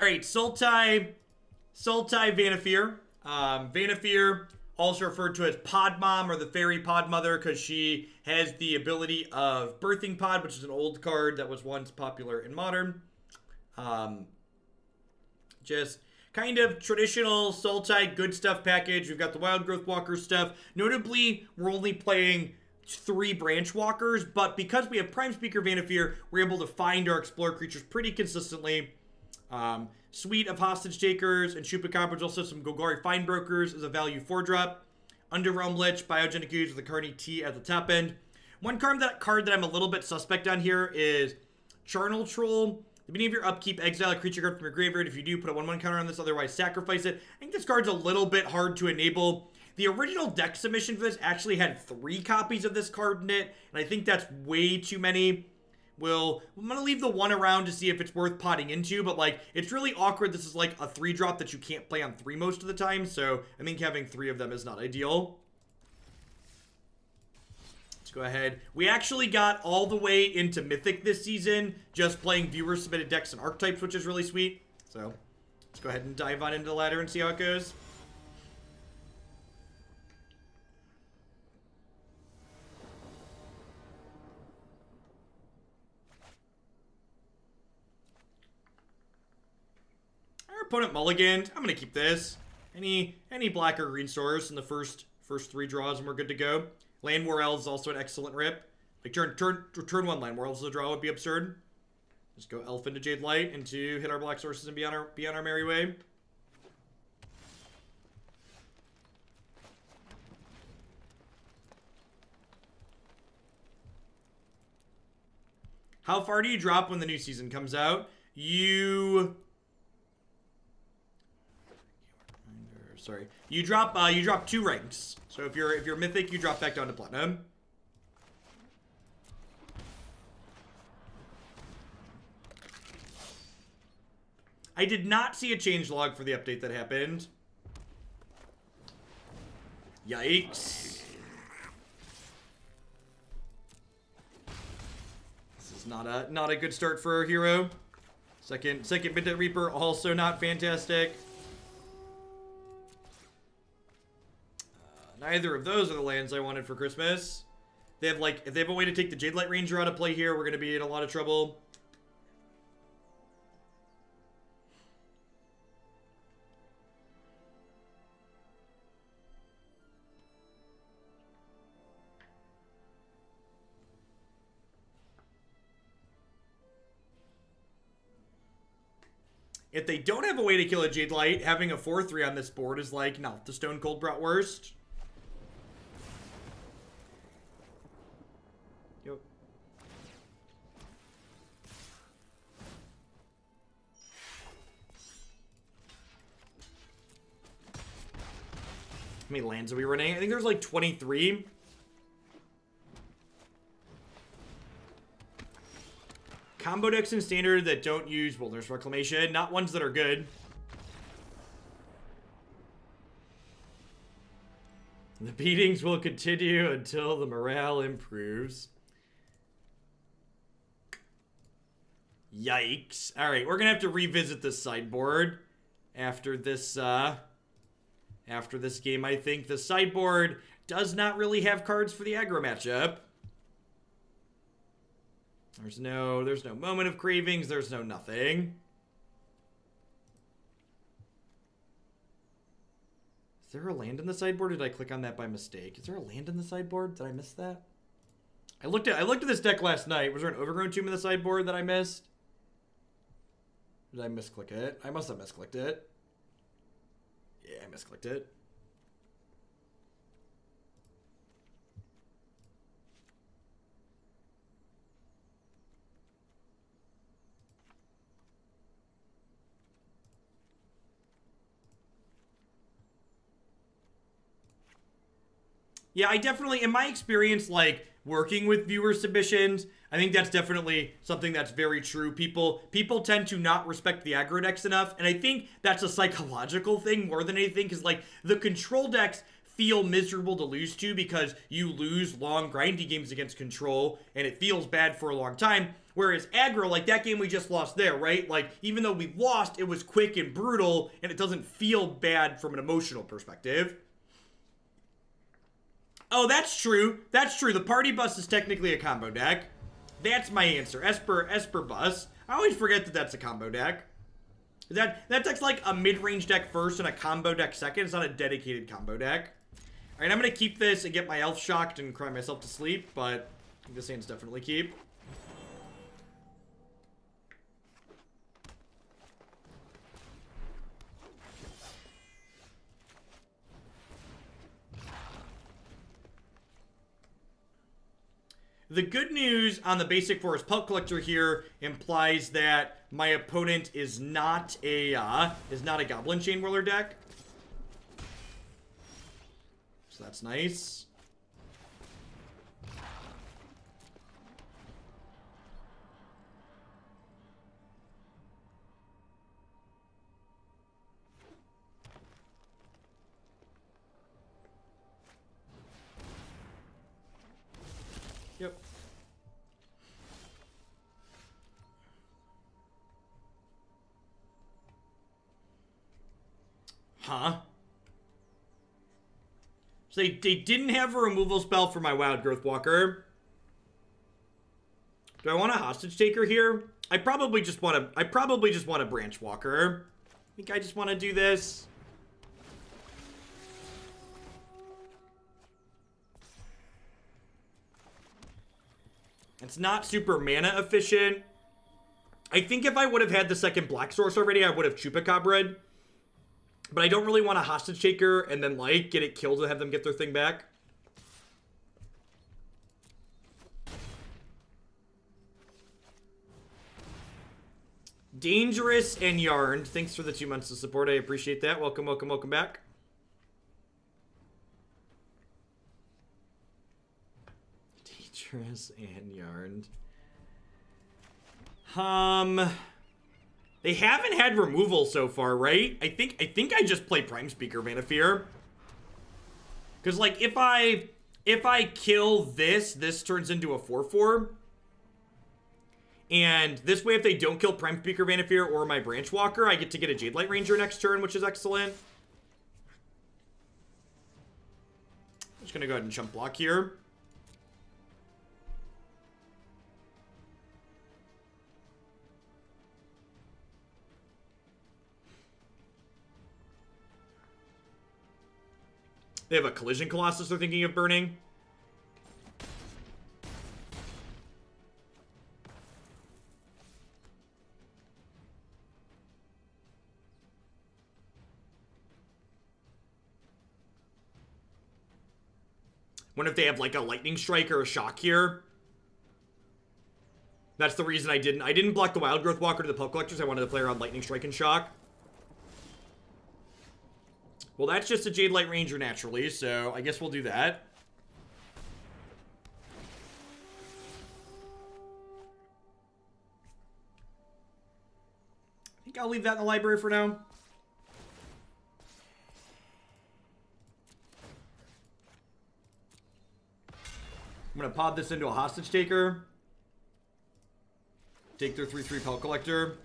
All right, Sultai, Sultai Vannifar. Um, Vannifar, also referred to as Pod Mom or the Fairy Pod Mother, because she has the ability of Birthing Pod, which is an old card that was once popular in Modern. Um, just kind of traditional Sultai good stuff package. We've got the Wildgrowth Walker stuff. Notably, we're only playing three branchwalkers, but because we have Prime Speaker Vannifar, we're able to find our Explorer creatures pretty consistently. Um, Suite of Hostage Takers and Chupacabras, also some Golgari Findbrokers is a value 4-drop. Underrealm Lich, Biogenic Ooze with the Carney T at the top end. One card that, card that I'm a little bit suspect on here is Charnel Troll. The beginning of your upkeep, exile a creature card from your graveyard. If you do, put a 1-1 counter on this, otherwise sacrifice it. I think this card's a little bit hard to enable. The original deck submission for this actually had three copies of this card in it, and I think that's way too many. Will I'm gonna leave the one around to see if it's worth potting into, but like it's really awkward. This is like a three drop that you can't play on three most of the time, so I think having three of them is not ideal. Let's go ahead. We actually got all the way into Mythic this season, just playing viewer submitted decks and archetypes, which is really sweet. So let's go ahead and dive on into the ladder and see how it goes. Opponent mulliganed. I'm gonna keep this. Any any black or green source in the first first three draws, and we're good to go. Llanowar Elves is also an excellent rip. Like turn turn turn one Llanowar Elves as a draw would be absurd. Just go Elf into Jadelight and to hit our black sources and be on our be on our merry way. How far do you drop when the new season comes out? You sorry. You drop uh, you drop two ranks. So if you're if you're mythic, you drop back down to platinum. I did not see a change log for the update that happened. Yikes. This is not a not a good start for our hero. Second second Midnight Reaper also not fantastic. Neither of those are the lands I wanted for Christmas. They have, like, if they have a way to take the Jadelight Ranger out of play here, we're going to be in a lot of trouble. If they don't have a way to kill a Jadelight, having a 4-3 on this board is like, no, the Stone Cold Bratwurst. How many lands are we running? I think there's like 23. Combo decks in Standard that don't use Wilderness Reclamation. Not ones that are good. The beatings will continue until the morale improves. Yikes. Alright, we're gonna have to revisit this sideboard after this, uh after this game, I think the sideboard does not really have cards for the aggro matchup. There's no, there's no moment of cravings. There's no nothing. Is there a land in the sideboard? Did I click on that by mistake? Is there a land in the sideboard? Did I miss that? I looked at I looked at this deck last night. Was there an overgrown tomb in the sideboard that I missed? Did I misclick it? I must have misclicked it. Yeah, I misclicked it. Yeah, I definitely, in my experience, like working with viewer submissions, I think that's definitely something that's very true. People people tend to not respect the aggro decks enough, and I think that's a psychological thing more than anything, because like the control decks feel miserable to lose to because you lose long grindy games against control and it feels bad for a long time. Whereas aggro, like that game we just lost there, right? Like even though we lost, it was quick and brutal and it doesn't feel bad from an emotional perspective. Oh, that's true. That's true. The party bus is technically a combo deck. That's my answer. Esper, Esper bus. I always forget that that's a combo deck. That that deck's like a mid-range deck first and a combo deck second. It's not a dedicated combo deck. All right, I'm gonna keep this and get my elf shocked and cry myself to sleep, but this hand's definitely keep. The good news on the basic forest pelt collector here implies that my opponent is not a uh, is not a goblin chainwhirler deck. So that's nice. Yep. Huh? So they, they didn't have a removal spell for my Wildgrowth Walker. Do I want a Hostage Taker here? I probably just want to... I probably just want a Branchwalker. I think I just want to do this. It's not super mana efficient. I think if I would have had the second Black Source already, I would have Chupacabra. But I don't really want a hostage taker and then, like, get it killed and have them get their thing back. Dangerous and Yarned. Thanks for the two months of support. I appreciate that. Welcome, welcome, welcome back. And Yarned. Um... They haven't had removal so far, right? I think I think I just play Prime Speaker Vannifar. Cause like if I if I kill this, this turns into a 4-4. And this way, if they don't kill Prime Speaker Vannifar or my Branchwalker, I get to get a Jadelight Ranger next turn, which is excellent. I'm just gonna go ahead and jump block here. They have a Collision Colossus they're thinking of burning. Wonder if they have like a lightning strike or a shock here. That's the reason I didn't. I didn't block the wildgrowth walker to the pelt collectors. I wanted to play around lightning strike and shock. Well, that's just a Jadelight Ranger naturally, so I guess we'll do that. I think I'll leave that in the library for now. I'm going to pod this into a hostage taker. Take their 3-3 pelt collector.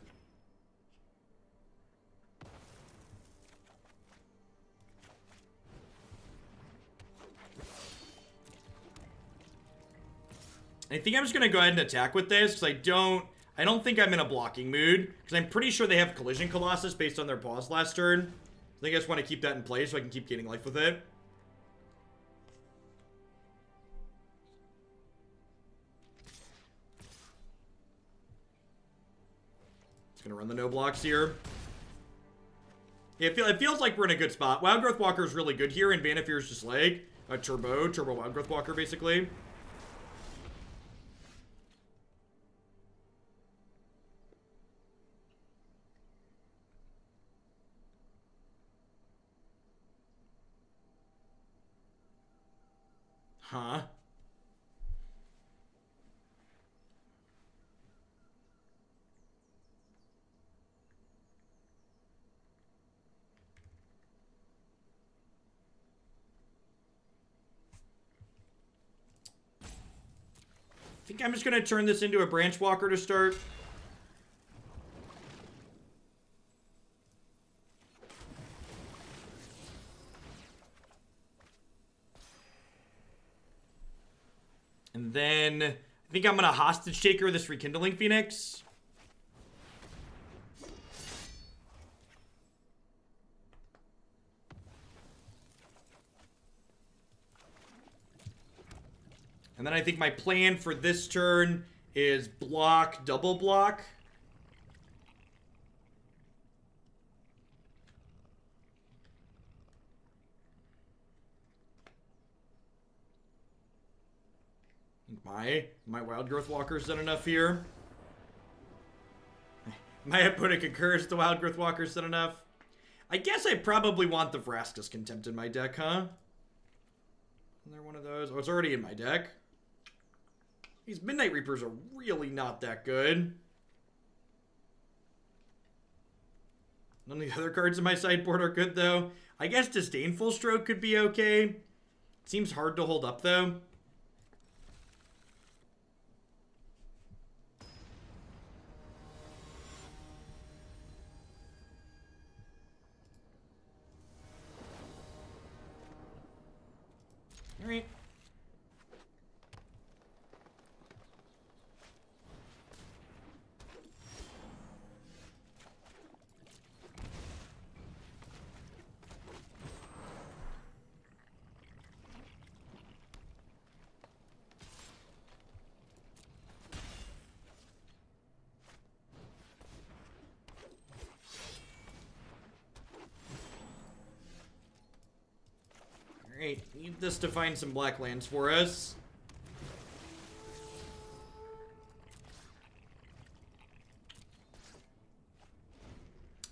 I think I'm just gonna go ahead and attack with this because I don't I don't think I'm in a blocking mood because I'm pretty sure they have Collision Colossus based on their pause last turn. I think I just want to keep that in place so I can keep gaining life with it. Just gonna run the no blocks here. Yeah, it, feel, it feels like we're in a good spot. Wildgrowth Walker is really good here, and Vannifar is just like a turbo, turbo Wildgrowth Walker, basically. Huh? I think I'm just going to turn this into a branchwalker to start. Think I'm to Hostage Taker this Rekindling Phoenix. And then I think my plan for this turn is block, double block. My my wildgrowth walker's done enough here. My opponent concurs the wildgrowth walker's done enough. I guess I probably want the Vraska's Contempt in my deck, huh? Is there one of those? Oh, it's already in my deck. These Midnight Reapers are really not that good. None of the other cards in my sideboard are good, though. I guess Disdainful Stroke could be okay. Seems hard to hold up, though. All right. Alright, need this to find some black lands for us.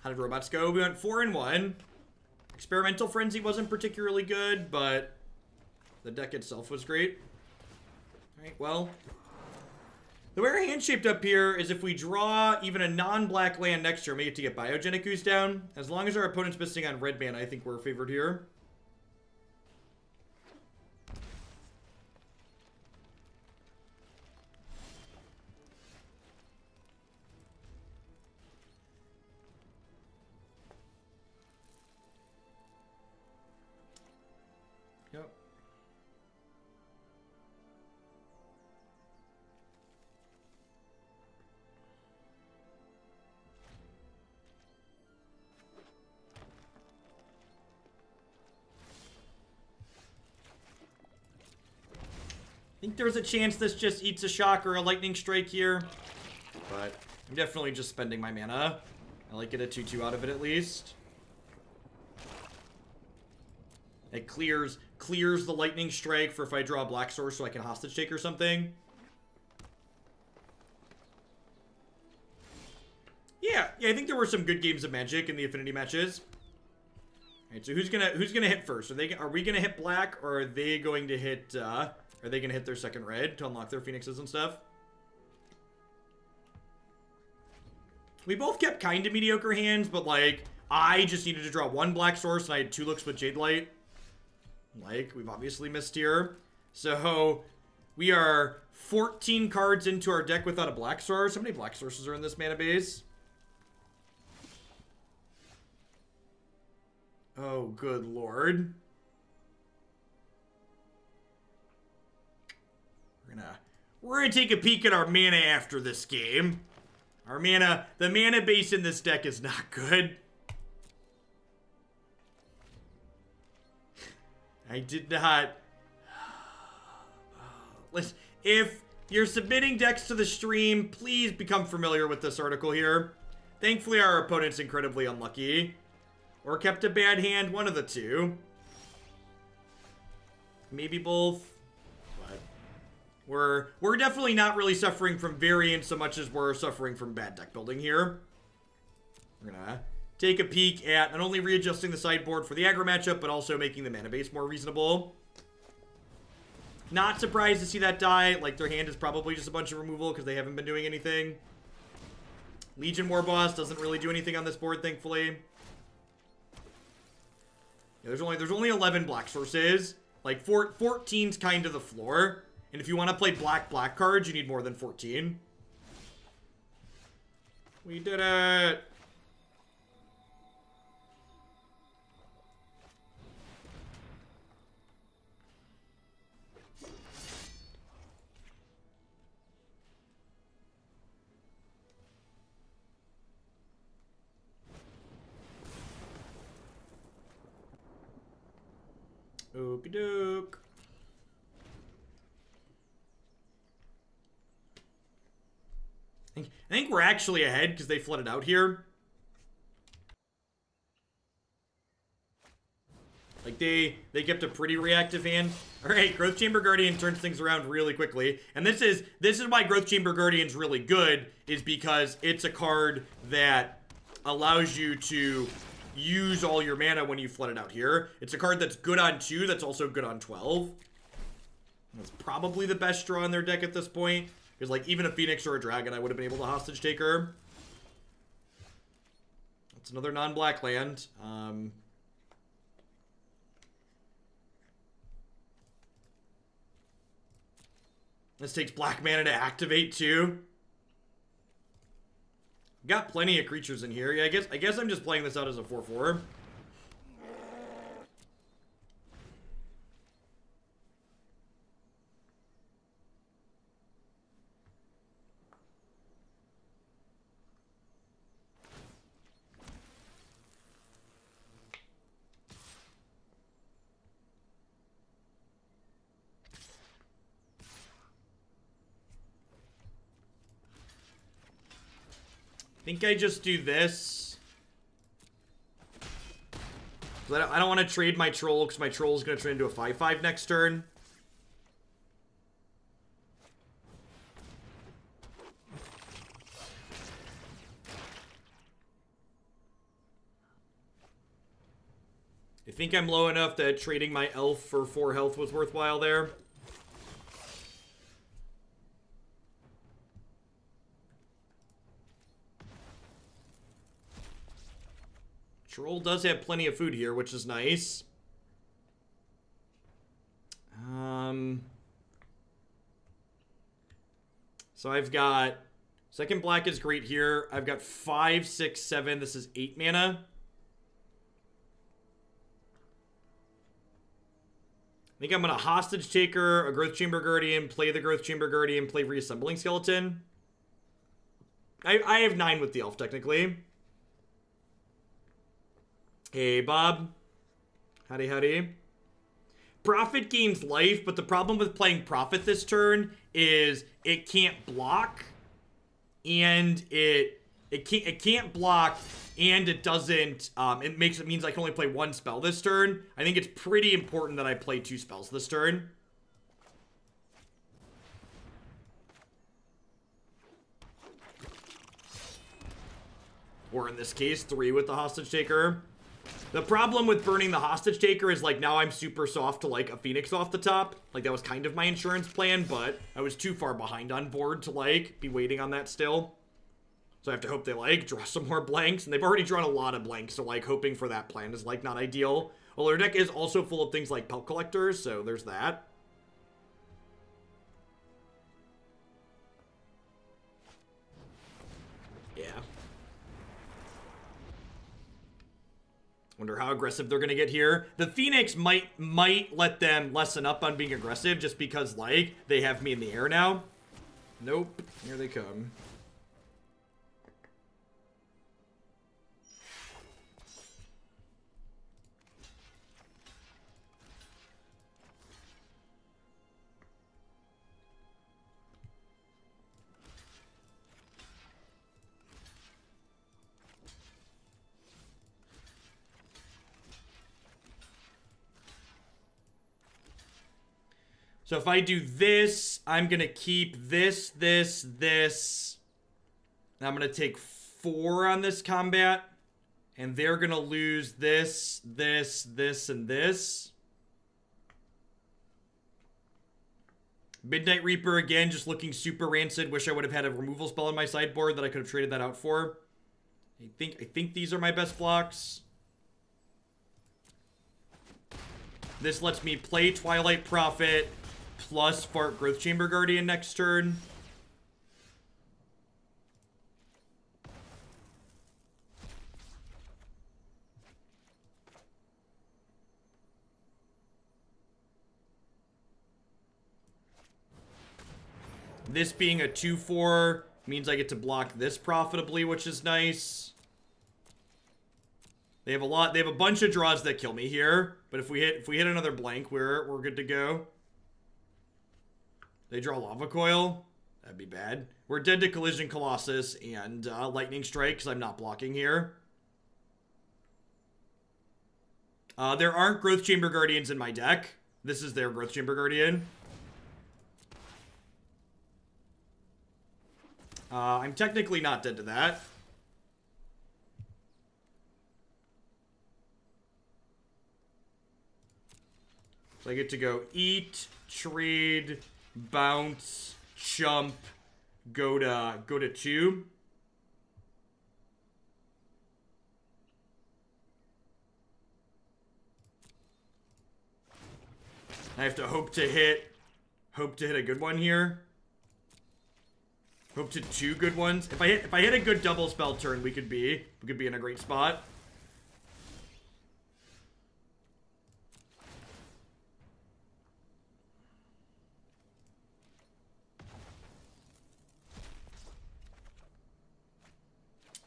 How did robots go? We went 4 and 1. Experimental Frenzy wasn't particularly good, but the deck itself was great. Alright, well. The way our hand shaped up here is if we draw even a non-black land next turn, we get to get Biogenic Ooze down. As long as our opponent's missing on red mana, I think we're favored here. There's a chance this just eats a shock or a lightning strike here. But I'm definitely just spending my mana. I like get a 2-2 out of it at least. It clears clears the lightning strike for if I draw a black source so I can hostage take or something. Yeah, yeah, I think there were some good games of Magic in the Affinity matches. Alright, so who's gonna who's gonna hit first? Are they are we gonna hit black or are they going to hit uh are they gonna hit their second red to unlock their phoenixes and stuff? We both kept kind of mediocre hands, but like I just needed to draw one black source and I had two looks with Jadelight. Like, we've obviously missed here. So, we are 14 cards into our deck without a black source. How many black sources are in this mana base? Oh, good lord. We're gonna take a peek at our mana after this game. Our mana, the mana base in this deck is not good. I did not. Listen, if you're submitting decks to the stream, please become familiar with this article here. Thankfully, our opponent's incredibly unlucky. Or kept a bad hand, one of the two. Maybe both. We're, we're definitely not really suffering from variance so much as we're suffering from bad deck building here. We're gonna take a peek at not only readjusting the sideboard for the aggro matchup, but also making the mana base more reasonable. Not surprised to see that die. Like, their hand is probably just a bunch of removal because they haven't been doing anything. Legion War Boss doesn't really do anything on this board, thankfully. Yeah, there's only there's only 11 black sources. Like, four, 14's kind of the floor. And if you want to play black black cards, you need more than 14. We did it! Oopie dook. I think, I think we're actually ahead because they flooded out here. Like they they kept a pretty reactive hand. All right, Growth Chamber Guardian turns things around really quickly, and this is this is why Growth Chamber Guardian's really good is because it's a card that allows you to use all your mana when you flood it out here. It's a card that's good on 2, that's also good on 12. That's probably the best draw in their deck at this point. Because, like, even a Phoenix or a Dragon, I would have been able to Hostage take her. That's another non-black land. Um, this takes black mana to activate, too. Got plenty of creatures in here. Yeah, I guess I guess I'm just playing this out as a 4-4. I just do this. I don't, don't want to trade my troll because my troll is going to turn into a 5-5 next turn. I think I'm low enough that trading my elf for 4 health was worthwhile there. Troll does have plenty of food here, which is nice. Um, so I've got... Second black is great here. I've got five, six, seven. This is eight mana. I think I'm going to Hostage Taker, a Growth Chamber Guardian, play the Growth Chamber Guardian, play Reassembling Skeleton. I, I have nine with the Elf, technically. Hey, Bob. Howdy, howdy. Prophet gains life, but the problem with playing Prophet this turn is it can't block, and it it can't it can't block, and it doesn't. Um, it makes it means I can only play one spell this turn. I think it's pretty important that I play two spells this turn. Or in this case, three with the hostage taker. The problem with burning the hostage taker is like now I'm super soft to like a phoenix off the top. Like that was kind of my insurance plan, but I was too far behind on board to like be waiting on that still. So I have to hope they like draw some more blanks, and they've already drawn a lot of blanks, so like hoping for that plan is like not ideal. Well, their deck is also full of things like pelt collectors, so there's that. Wonder how aggressive they're gonna get here. The Phoenix might might let them lessen up on being aggressive just because, like, they have me in the air now. Nope. Here they come. So if I do this, I'm going to keep this, this, this. And I'm going to take four on this combat. And they're going to lose this, this, this, and this. Midnight Reaper again, just looking super rancid. Wish I would have had a removal spell on my sideboard that I could have traded that out for. I think I think these are my best blocks. This lets me play Twilight Prophet, plus Fart Growth Chamber Guardian next turn. This being a 2-4 means I get to block this profitably, which is nice. They have a lot. They have a bunch of draws that kill me here. But if we hit if we hit another blank, we're we're good to go. They draw lava coil. That'd be bad. We're dead to collision colossus and uh, lightning strike because I'm not blocking here. Uh, there aren't growth chamber guardians in my deck. This is their growth chamber guardian. Uh, I'm technically not dead to that. So I get to go eat, trade, bounce, chump, go to go to two. I have to hope to hit hope to hit a good one here. Hope to two good ones. If I hit if I hit a good double spell turn, we could be we could be in a great spot.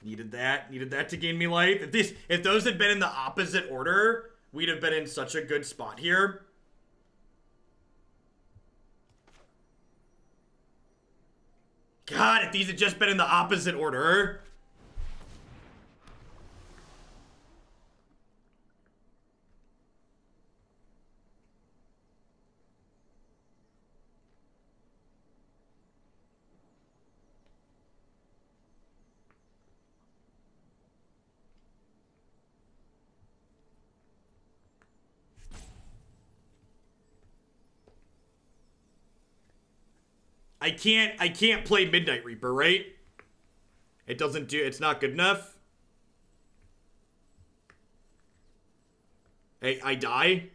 Needed that. Needed that to gain me life. If this if those had been in the opposite order, we'd have been in such a good spot here. God, if these had just been in the opposite order. I can't I can't play Midnight Reaper, right? It doesn't do it's not good enough. Hey, I die.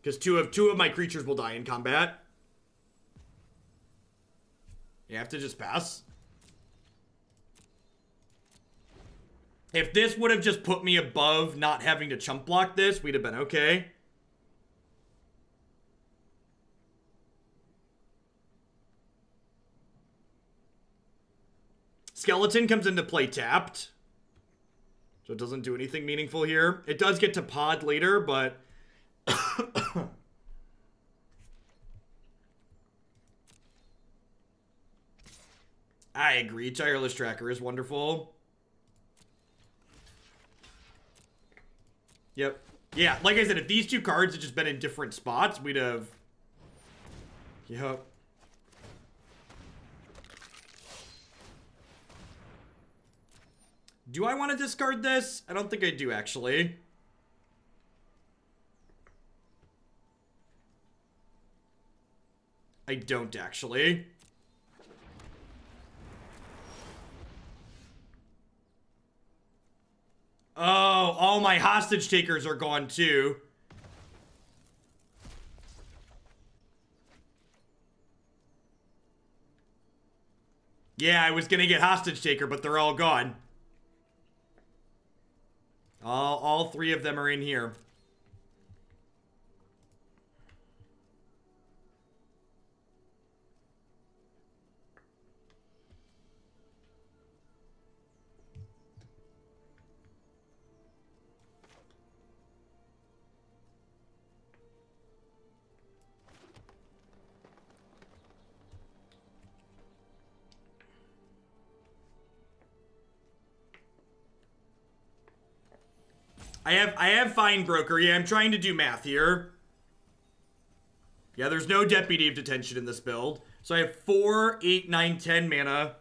Because two of two of my creatures will die in combat. You have to just pass. If this would have just put me above not having to chump block this, we'd have been okay. Skeleton comes into play tapped. So it doesn't do anything meaningful here. It does get to pod later, but... I agree. Tireless Tracker is wonderful. Yep. Yeah, like I said, if these two cards had just been in different spots, we'd have... Yep. Do I want to discard this? I don't think I do, actually. I don't, actually. Oh, all my hostage takers are gone, too. Yeah, I was gonna get hostage taker, but they're all gone. All, three of them are in here. I have I have Findbroker. Yeah, I'm trying to do math here. Yeah, there's no deputy of detention in this build. So I have 4, 8, 9, 10 mana.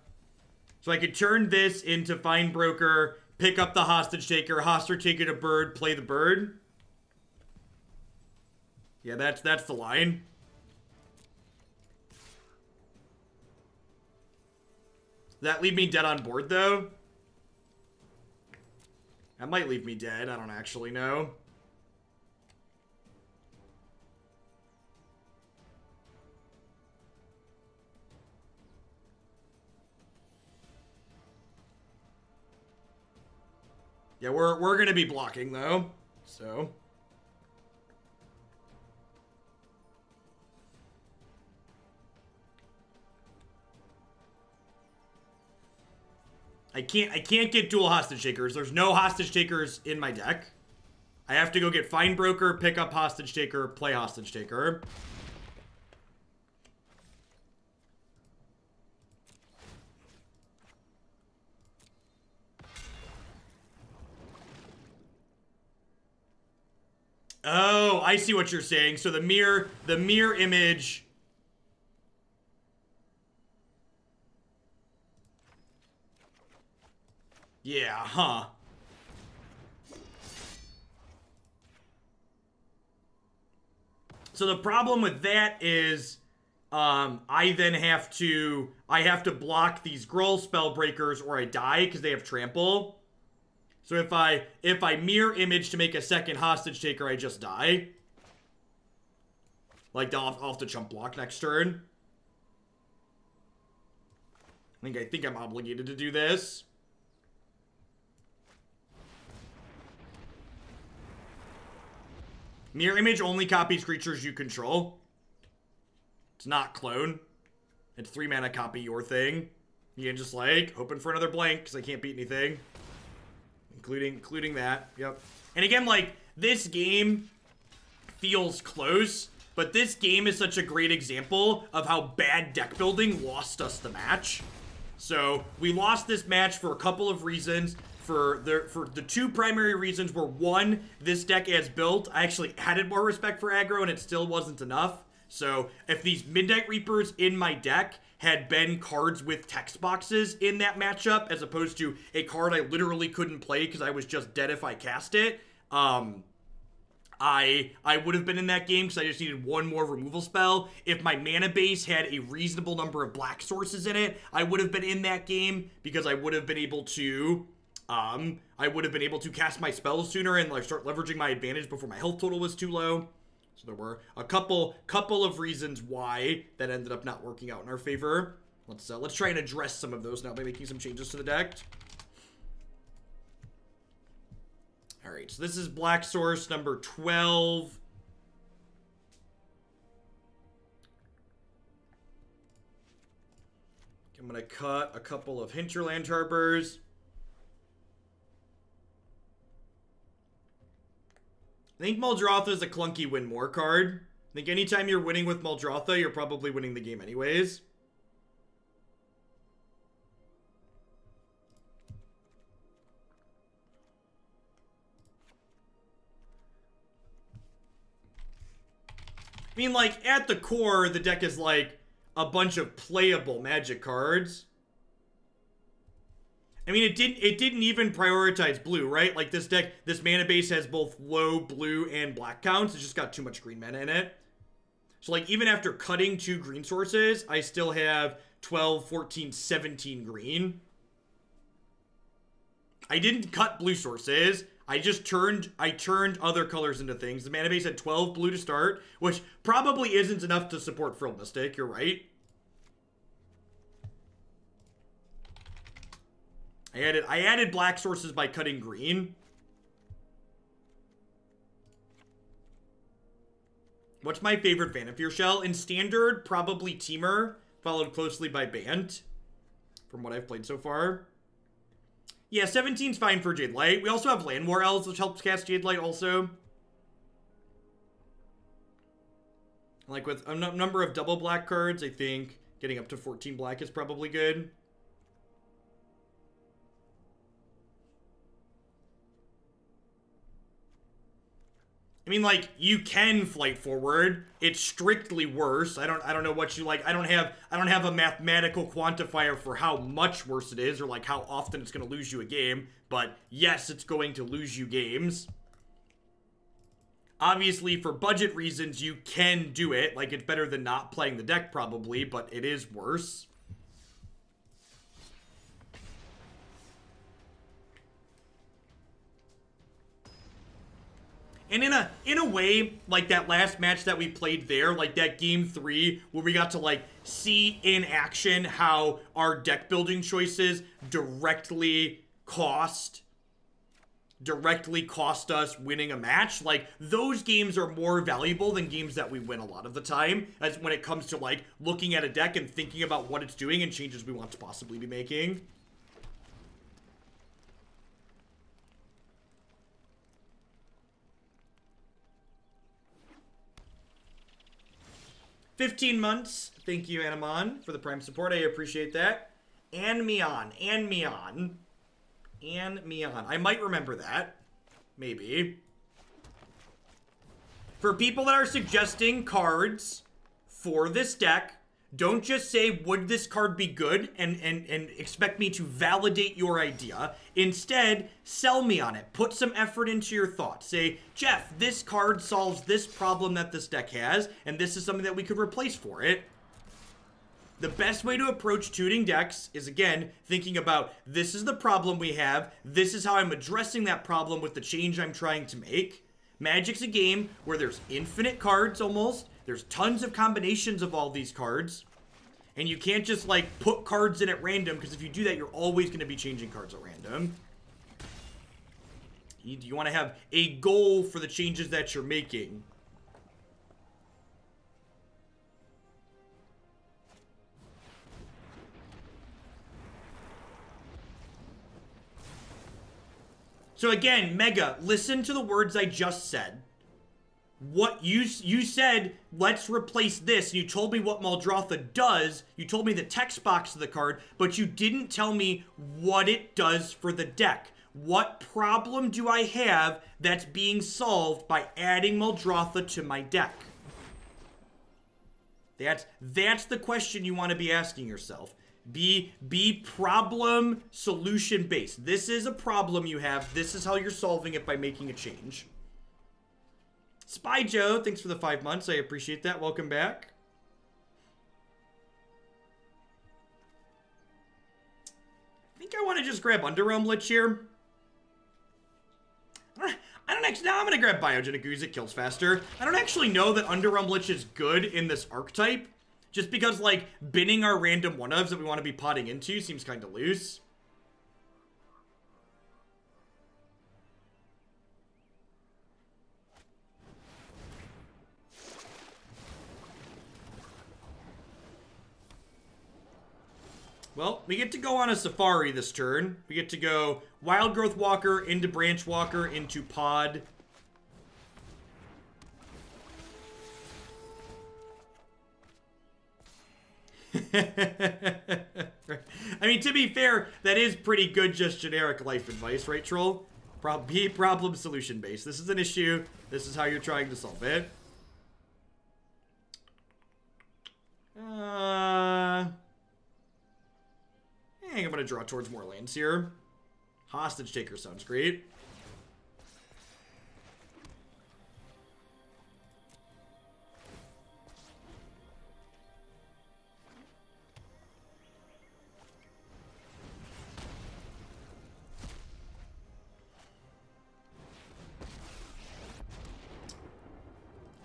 So I could turn this into Findbroker, pick up the hostage taker, hostage taker to bird, play the bird. Yeah, that's that's the line. That leave me dead on board though? That might leave me dead. I don't actually know. Yeah, we're, we're going to be blocking, though. So... I can't I can't get dual hostage takers. There's no hostage takers in my deck. I have to go get Findbroker, pick up hostage taker, play hostage taker. Oh, I see what you're saying. So the mirror, the mirror image Yeah, huh. So the problem with that is um, I then have to I have to block these Gruul spellbreakers or I die because they have trample. So if I if I mirror image to make a second hostage taker, I just die. Like I'll, I'll have to chump block next turn. I think I think I'm obligated to do this. Mirror image only copies creatures you control. It's not clone. It's three mana copy your thing. You can just like hoping for another blank because I can't beat anything. Including including that. Yep. And again, like, this game feels close, but this game is such a great example of how bad deck building lost us the match. So we lost this match for a couple of reasons for the for the two primary reasons were one, this deck as built, I actually added more respect for aggro and it still wasn't enough. So if these Midnight Reapers in my deck had been cards with text boxes in that matchup, as opposed to a card I literally couldn't play because I was just dead if I cast it, um, I I would have been in that game because I just needed one more removal spell. If my mana base had a reasonable number of black sources in it, I would have been in that game because I would have been able to um, I would have been able to cast my spells sooner and like start leveraging my advantage before my health total was too low. So there were a couple couple of reasons why that ended up not working out in our favor. Let's uh, let's try and address some of those now by making some changes to the deck. All right, so this is black source number 12. I'm going to cut a couple of Hinterland Harbors. I think Muldrotha is a clunky win more card. I think anytime you're winning with Muldrotha, you're probably winning the game anyways. I mean, like, at the core, the deck is like a bunch of playable magic cards. I mean, it didn't it didn't even prioritize blue, right? Like this deck, this mana base has both low blue and black counts. It's just got too much green mana in it. So like even after cutting two green sources, I still have 12, 14, 17 green. I didn't cut blue sources. I just turned I turned other colors into things. The mana base had 12 blue to start, which probably isn't enough to support Frilled Mystic, you're right. I added I added black sources by cutting green. What's my favorite Vanasphere shell? In standard, probably Temur, followed closely by Bant, from what I've played so far. Yeah, 17's fine for Jadelight. We also have Llanowar Elves, which helps cast Jadelight also. Like with a number of double black cards, I think getting up to 14 black is probably good. I mean, like you can flight forward. It's strictly worse. I don't. I don't know what you like. I don't have. I don't have a mathematical quantifier for how much worse it is, or like how often it's going to lose you a game. But yes, it's going to lose you games. Obviously, for budget reasons, you can do it. Like it's better than not playing the deck, probably, but it is worse. And in a in a way, like that last match that we played there, like that game three, where we got to like see in action how our deck building choices directly cost directly cost us winning a match, like those games are more valuable than games that we win a lot of the time. As when it comes to like looking at a deck and thinking about what it's doing and changes we want to possibly be making. Fifteen months. Thank you, Animon, for the prime support. I appreciate that. And Mion. And Mion. And Mion. I might remember that. Maybe. For people that are suggesting cards for this deck, don't just say, would this card be good, and, and, and expect me to validate your idea. Instead, sell me on it. Put some effort into your thoughts. Say, Jeff, this card solves this problem that this deck has, and this is something that we could replace for it. The best way to approach tuning decks is, again, thinking about this is the problem we have, this is how I'm addressing that problem with the change I'm trying to make. Magic's a game where there's infinite cards almost, there's tons of combinations of all these cards, and you can't just, like, put cards in at random, because if you do that, you're always going to be changing cards at random. You, you want to have a goal for the changes that you're making. So again, Mega, listen to the words I just said. What you you said, let's replace this. You told me what Muldrotha does. You told me the text box of the card, but you didn't tell me what it does for the deck. What problem do I have that's being solved by adding Muldrotha to my deck? That's that's the question you want to be asking yourself. Be be problem solution based. This is a problem you have. This is how you're solving it by making a change. Spy Joe, thanks for the five months. I appreciate that. Welcome back. I think I want to just grab Underrealm Lich here. I don't actually, now I'm going to grab Biogenic Ooze, it kills faster. I don't actually know that Underrealm Lich is good in this archetype. Just because, like, binning our random one-ofs that we want to be potting into seems kind of loose. Well, we get to go on a safari this turn. We get to go Wildgrowth Walker into Branchwalker into Pod. I mean, to be fair, that is pretty good just generic life advice, right, Troll? Pro be problem solution based. This is an issue. This is how you're trying to solve it. Uh... I think I'm going to draw towards more lands here. Hostage Taker sounds great.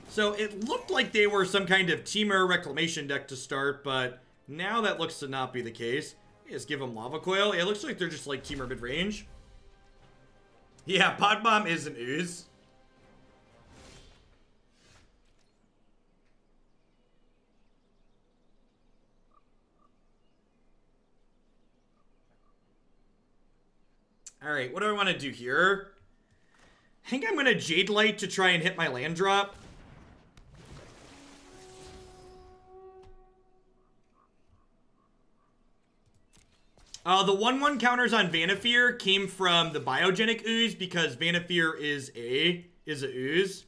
So it looked like they were some kind of Temur Reclamation deck to start, but now that looks to not be the case. Just give them Lava Coil. It looks like they're just like Temur mid-range. Yeah, Pod Bomb is an ooze. All right, what do I want to do here? I think I'm going to Jadelight to try and hit my land drop. Uh, the 1-1 counters on Vannifar came from the Biogenic Ooze because Vannifar is a is a ooze.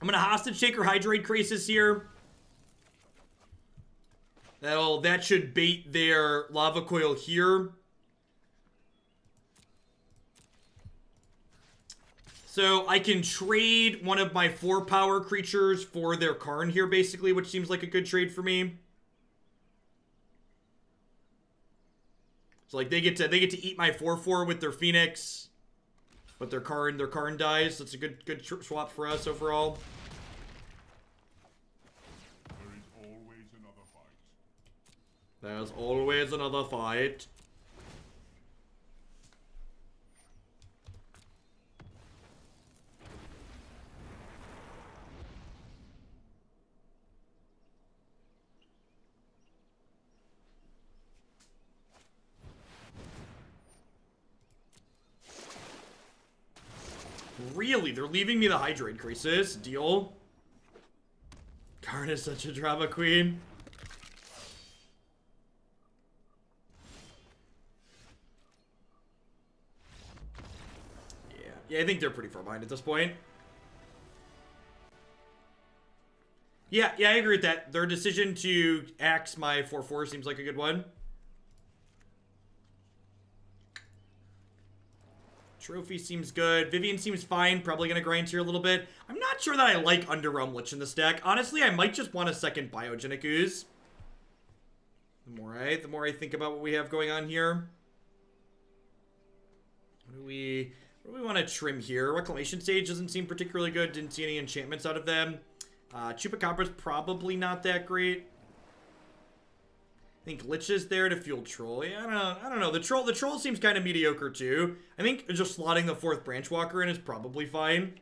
I'm gonna hostage taker Hydroid Krasis here. That'll that should bait their lava coil here. So I can trade one of my four power creatures for their Karn here, basically, which seems like a good trade for me. So like they get to they get to eat my four four with their Phoenix, but their Karn their Karn dies. That's a good good swap for us overall. There's always another fight. Really? They're leaving me the Hydroid Krasis? Deal? Karn is such a drama queen. Yeah. Yeah, I think they're pretty far behind at this point. Yeah, yeah, I agree with that. Their decision to axe my 4-4 seems like a good one. Trophy seems good. Vivien seems fine. Probably going to grind here a little bit. I'm not sure that I like Underrealm Lich in this deck. Honestly, I might just want a second Biogenic Ooze. The more I, the more I think about what we have going on here. What do we... What do we want to trim here? Reclamation Sage doesn't seem particularly good. Didn't see any enchantments out of them. Uh, Chupacabra's probably not that great. I think Lich is there to fuel. Yeah, I don't know. I don't know. The Troll the Troll seems kind of mediocre too. I think just slotting the fourth Branchwalker in is probably fine.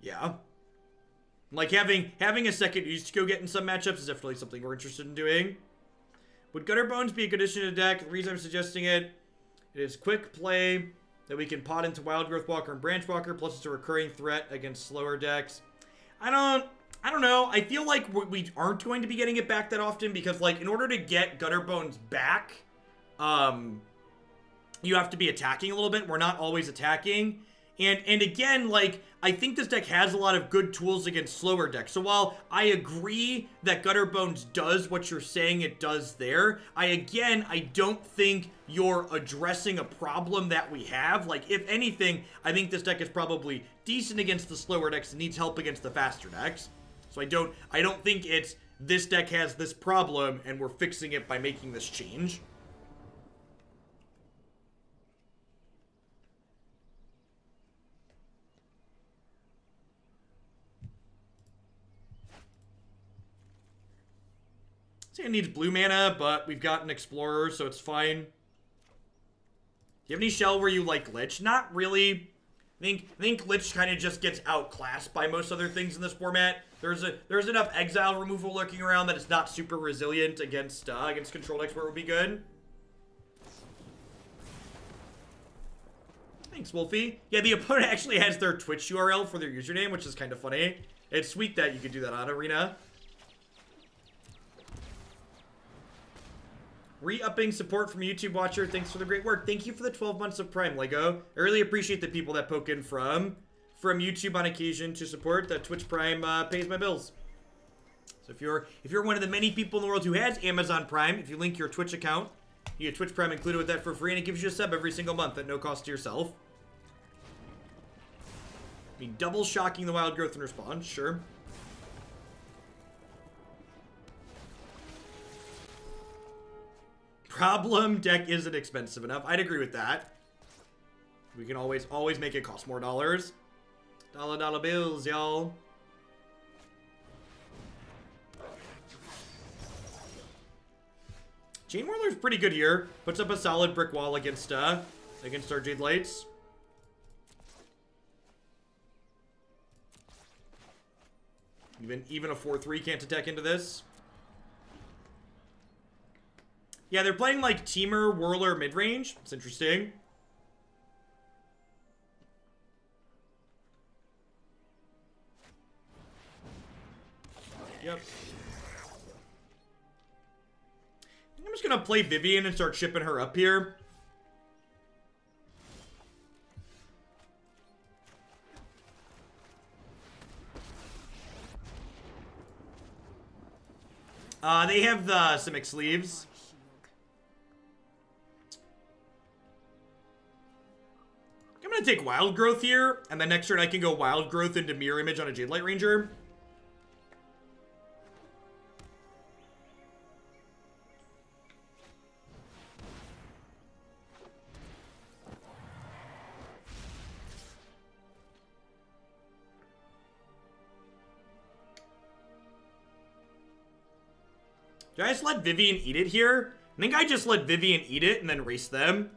Yeah. Like having having a second use to go get in some matchups is definitely something we're interested in doing. Would Gutterbones be a good addition to the deck? The reason I'm suggesting it, it is quick play that we can pot into Wildgrowth Walker and Branchwalker, plus it's a recurring threat against slower decks. I don't I don't know. I feel like we aren't going to be getting it back that often because, like, in order to get Gutterbones back, um, you have to be attacking a little bit. We're not always attacking. And and again, like, I think this deck has a lot of good tools against slower decks. So while I agree that Gutterbones does what you're saying it does there, I again, I don't think you're addressing a problem that we have. Like, if anything, I think this deck is probably decent against the slower decks and needs help against the faster decks. So I don't I don't think it's this deck has this problem and we're fixing it by making this change. See, it needs blue mana, but we've got an Explorer, so it's fine. Do you have any shell where you like Lich? Not really. I think I think Lich kind of just gets outclassed by most other things in this format. There's a there's enough exile removal lurking around that it's not super resilient against uh, against control decks where it would be good. Thanks, Wolfie. Yeah, the opponent actually has their Twitch URL for their username, which is kind of funny. It's sweet that you could do that on Arena. Re-upping support from YouTube watcher. Thanks for the great work. Thank you for the 12 months of Prime, Lego. I really appreciate the people that poke in from from YouTube on occasion to support that Twitch Prime uh, pays my bills. So if you're if you're one of the many people in the world who has Amazon Prime, if you link your Twitch account, you get Twitch Prime included with that for free, and it gives you a sub every single month at no cost to yourself. I mean, double shocking the wildgrowth and response, sure. Problem deck isn't expensive enough. I'd agree with that. We can always, always make it cost more dollars. Dollar dollar bills, y'all. Chainwhirler's pretty good here. Puts up a solid brick wall against, uh, against our Jadelights. Even, even a 4-3 can't attack into this. Yeah, they're playing like Temur, Whirler, mid-range. It's interesting. Yep. I'm just gonna play Vivien and start shipping her up here. Uh, they have the Simic sleeves. Take Wildgrowth here, and then next turn I can go Wildgrowth into Mirror Image on a Jadelight Ranger. Did I just let Vivien eat it here? I think I just let Vivien eat it and then race them.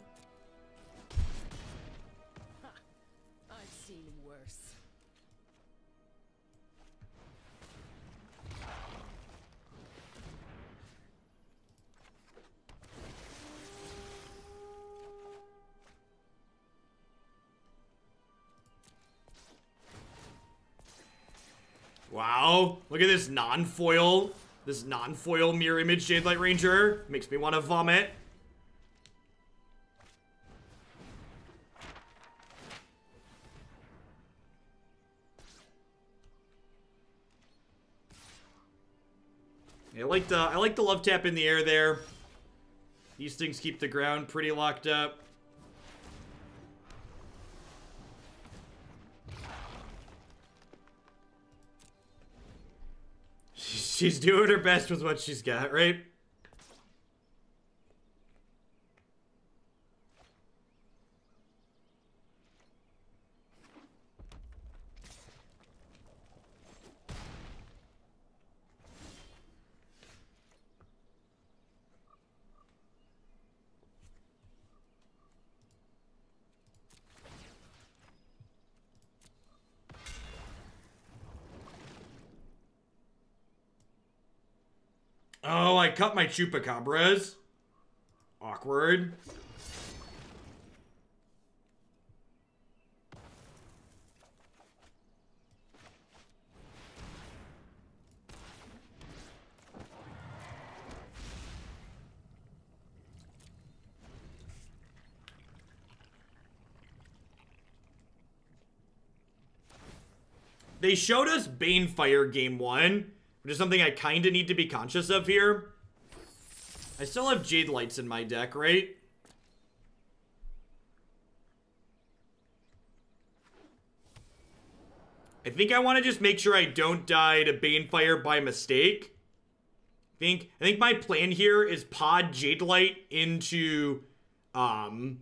Look at this non-foil. This non-foil mirror image Jadelight Ranger. Makes me want to vomit. I like the I like the love tap in the air there. These things keep the ground pretty locked up. She's, doing her best with what she's got, right? I cut my chupacabras. Awkward. They showed us Banefire game one, which is something I kind of need to be conscious of here. I still have Jadelights in my deck, right? I think I want to just make sure I don't die to Banefire by mistake. I think I think my plan here is pod Jadelight into um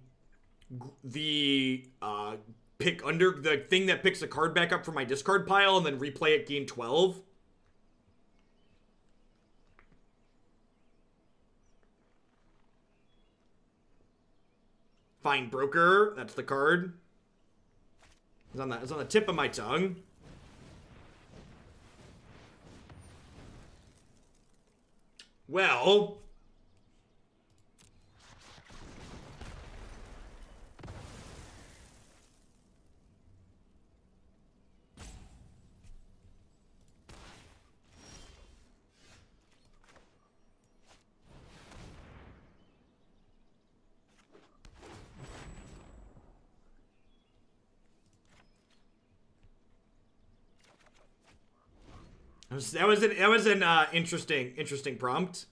the uh pick under the thing that picks a card back up from my discard pile and then replay it gain 12. Findbroker, that's the card. It's on the, it's on the tip of my tongue. Well, That was, an that was an uh, interesting interesting prompt.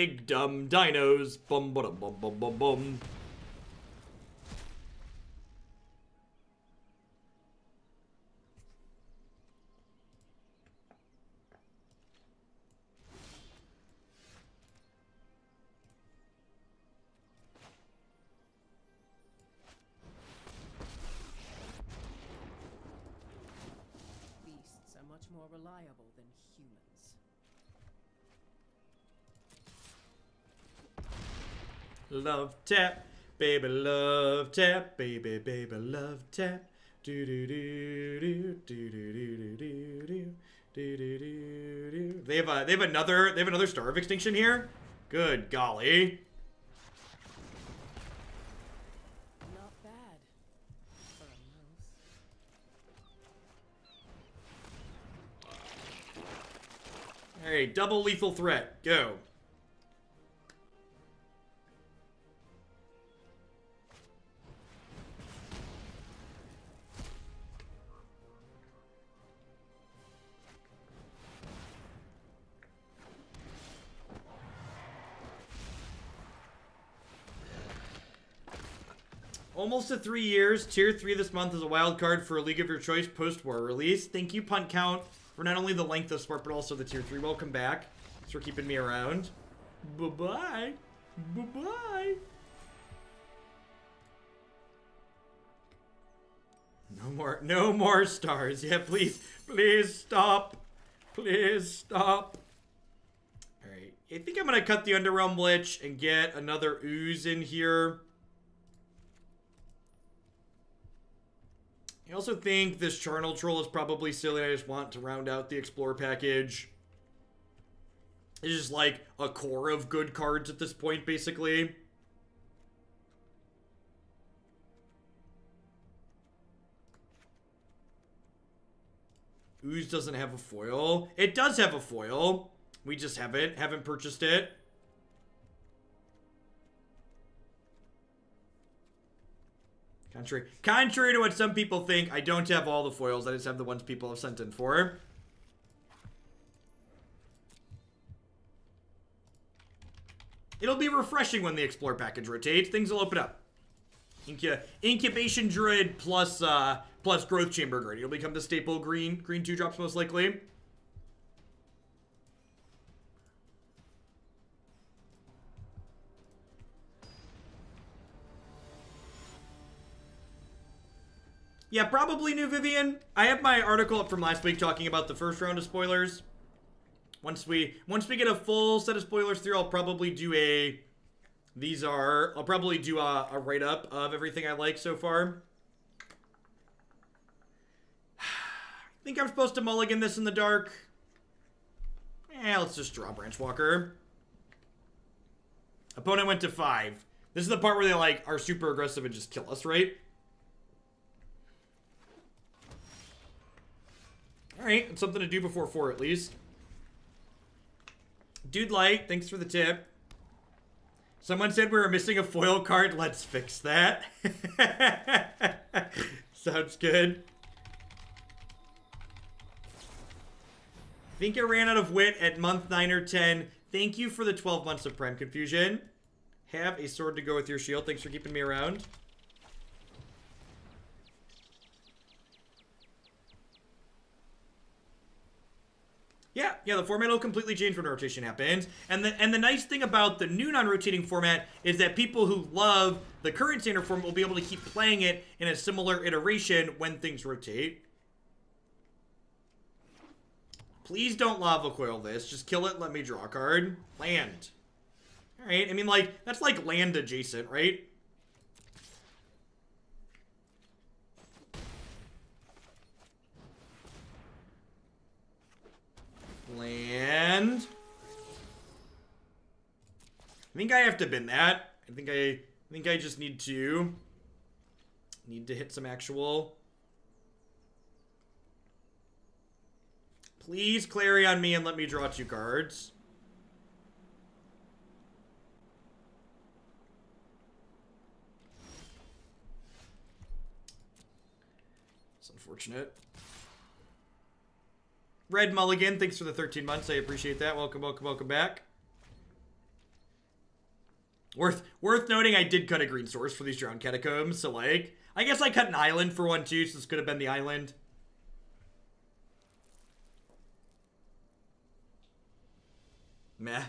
Big dumb dinos. Bum bum bum bum bum bum. Love tap, baby, love tap, baby, baby, love tap. Do do do do do do do do do do do do do do. They have a they have another they have another star of extinction here. Good golly. Not bad. For a mouse. All right, double lethal threat. Go. Almost to three years. Tier 3 this month is a wild card for a league of your choice post-war release. Thank you, Punt Count, for not only the length of sport, but also the Tier 3. Welcome back. Thanks for keeping me around. Bye-bye. Bye-bye. No more, no more stars. Yeah, please, please stop. Please stop. Alright, I think I'm gonna cut the Underrealm Lich and get another Ooze in here. I also think this Charnel Troll is probably silly. I just want to round out the Explore package. It's just like a core of good cards at this point, basically. Ooze doesn't have a foil. It does have a foil. We just haven't haven't purchased it. Contrary, contrary to what some people think, I don't have all the foils. I just have the ones people have sent in for. It'll be refreshing when the Explore package rotates. Things will open up. Incu incubation Druid plus uh, plus Growth Chamber Guard. It'll become the staple green green two drops most likely. Yeah, probably new Vivien. I have my article up from last week talking about the first round of spoilers. Once we once we get a full set of spoilers through, I'll probably do a these are I'll probably do a, a write up of everything I like so far. I think I'm supposed to mulligan this in the dark. Eh, let's just draw Branchwalker. Opponent went to five. This is the part where they like are super aggressive and just kill us, right? Alright, something to do before four at least. Dude Light, thanks for the tip. Someone said we were missing a foil card. Let's fix that. Sounds good. I think I ran out of wit at month 9 or 10. Thank you for the 12 months of Prime Confusion. Have a sword to go with your shield. Thanks for keeping me around. Yeah, yeah, the format will completely change when rotation happens. And the and the nice thing about the new non-rotating format is that people who love the current standard format will be able to keep playing it in a similar iteration when things rotate. Please don't lava coil this. Just kill it let me draw a card. Land. Alright, I mean like, that's like land adjacent, right? Land. I think I have to bin that. I think I, I think I just need to need to hit some actual. Please Clary on me and let me draw two cards. It's unfortunate. Red Mulligan, thanks for the 13 months. I appreciate that. Welcome, welcome, welcome back. Worth worth noting, I did cut a green source for these drowned catacombs, so like, I guess I cut an island for one too, so this could have been the island. Meh.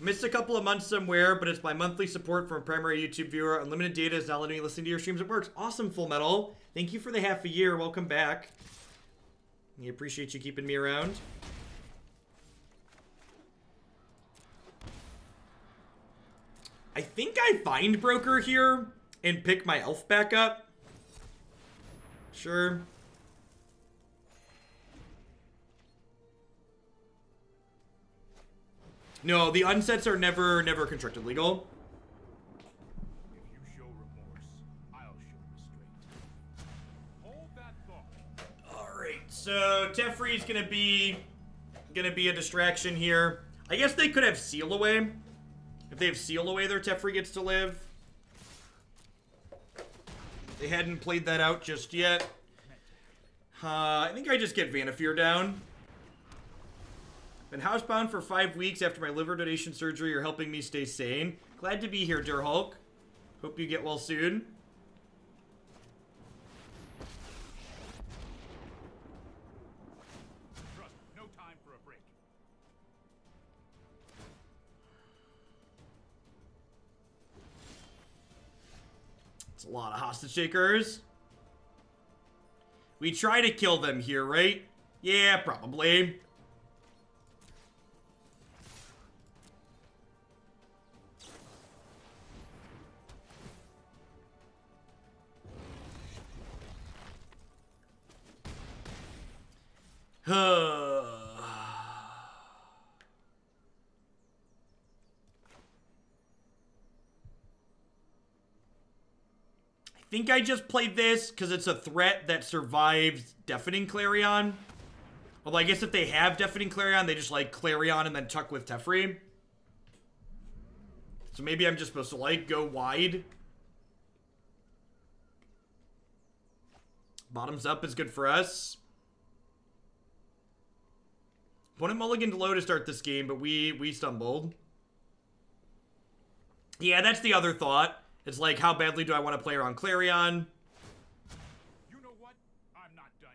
Missed a couple of months somewhere, but it's my monthly support from primary YouTube viewer. Unlimited data is now letting me listen to your streams. It works. Awesome, Full Metal. Thank you for the half a year. Welcome back. We appreciate you keeping me around. I think I find Broker here and pick my elf back up. Sure. No, the unsets are never, never constructed legal. So Teferi's gonna be gonna be a distraction here. I guess they could have seal away. If they have seal away, their Teferi gets to live. They hadn't played that out just yet. Uh, I think I just get Vannifar down. Been housebound for five weeks after my liver donation surgery. You're helping me stay sane. Glad to be here, dear Hulk. Hope you get well soon. A lot of hostage takers. We try to kill them here, right? Yeah, probably. I think I just played this because it's a threat that survives Deafening Clarion. Although I guess if they have Deafening Clarion, they just like Clarion and then tuck with Teferi. So maybe I'm just supposed to like go wide. Bottoms up is good for us. Opponent mulliganed low to start this game, but we we stumbled. Yeah, that's the other thought. It's like, how badly do I want to play around Clarion? You know what? I'm not done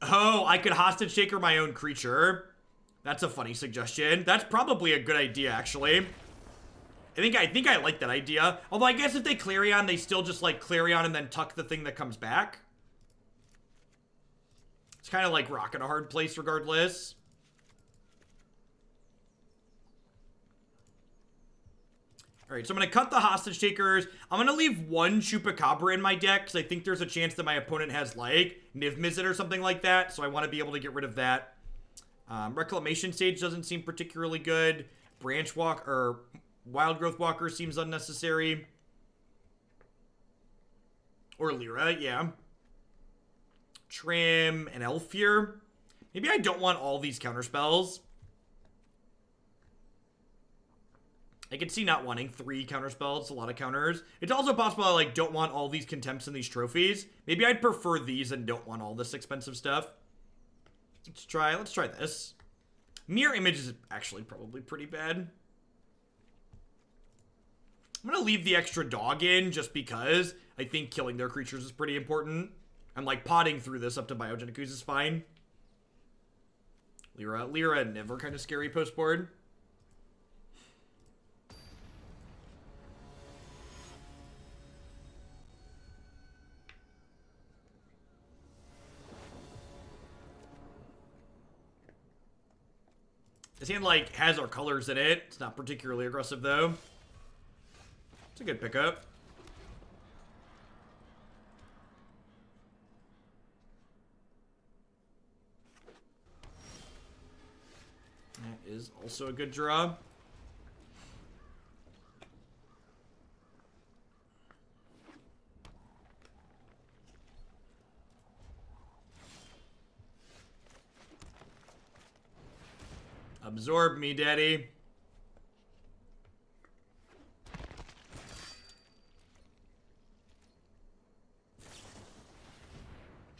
yet. Oh, I could hostage taker my own creature. That's a funny suggestion. That's probably a good idea, actually. I think I think I like that idea. Although I guess if they Clarion, they still just like Clarion and then tuck the thing that comes back. It's kind of like rock in a hard place regardless. All right, so I'm going to cut the hostage takers. I'm going to leave one Chupacabra in my deck because I think there's a chance that my opponent has like Niv Mizzet or something like that. So I want to be able to get rid of that. Um, Reclamation Sage doesn't seem particularly good. Branch Walk or Wildgrowth Walker seems unnecessary. Or Lyra, yeah. Trim and Elfir. Maybe I don't want all these counterspells. I can see not wanting three counterspells. A lot of counters. It's also possible I like don't want all these contempts and these trophies. Maybe I'd prefer these and don't want all this expensive stuff. Let's try. Let's try this. Mirror image is actually probably pretty bad. I'm gonna leave the extra dog in just because I think killing their creatures is pretty important. I'm like potting through this up to Biogenicus is fine. Lyra, Lyra, never kind of scary post board. This hand, like, has our colors in it. It's not particularly aggressive, though. It's a good pickup. That is also a good draw. Absorb me, daddy.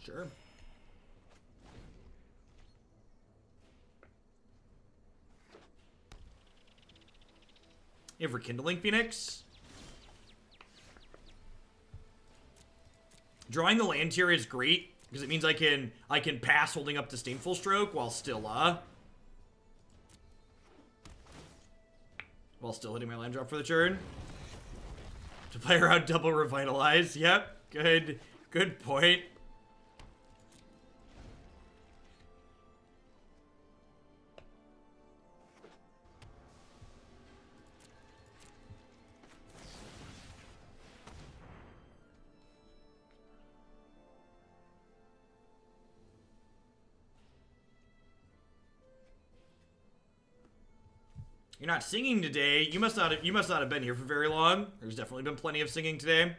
Sure. You have Rekindling Phoenix? Drawing the land here is great because it means I can I can pass holding up Disdainful Stroke while still uh while still hitting my land drop for the turn. To play around double revitalize. Yep, good good point. You're not singing today. You must not have, you must not have been here for very long. There's definitely been plenty of singing today.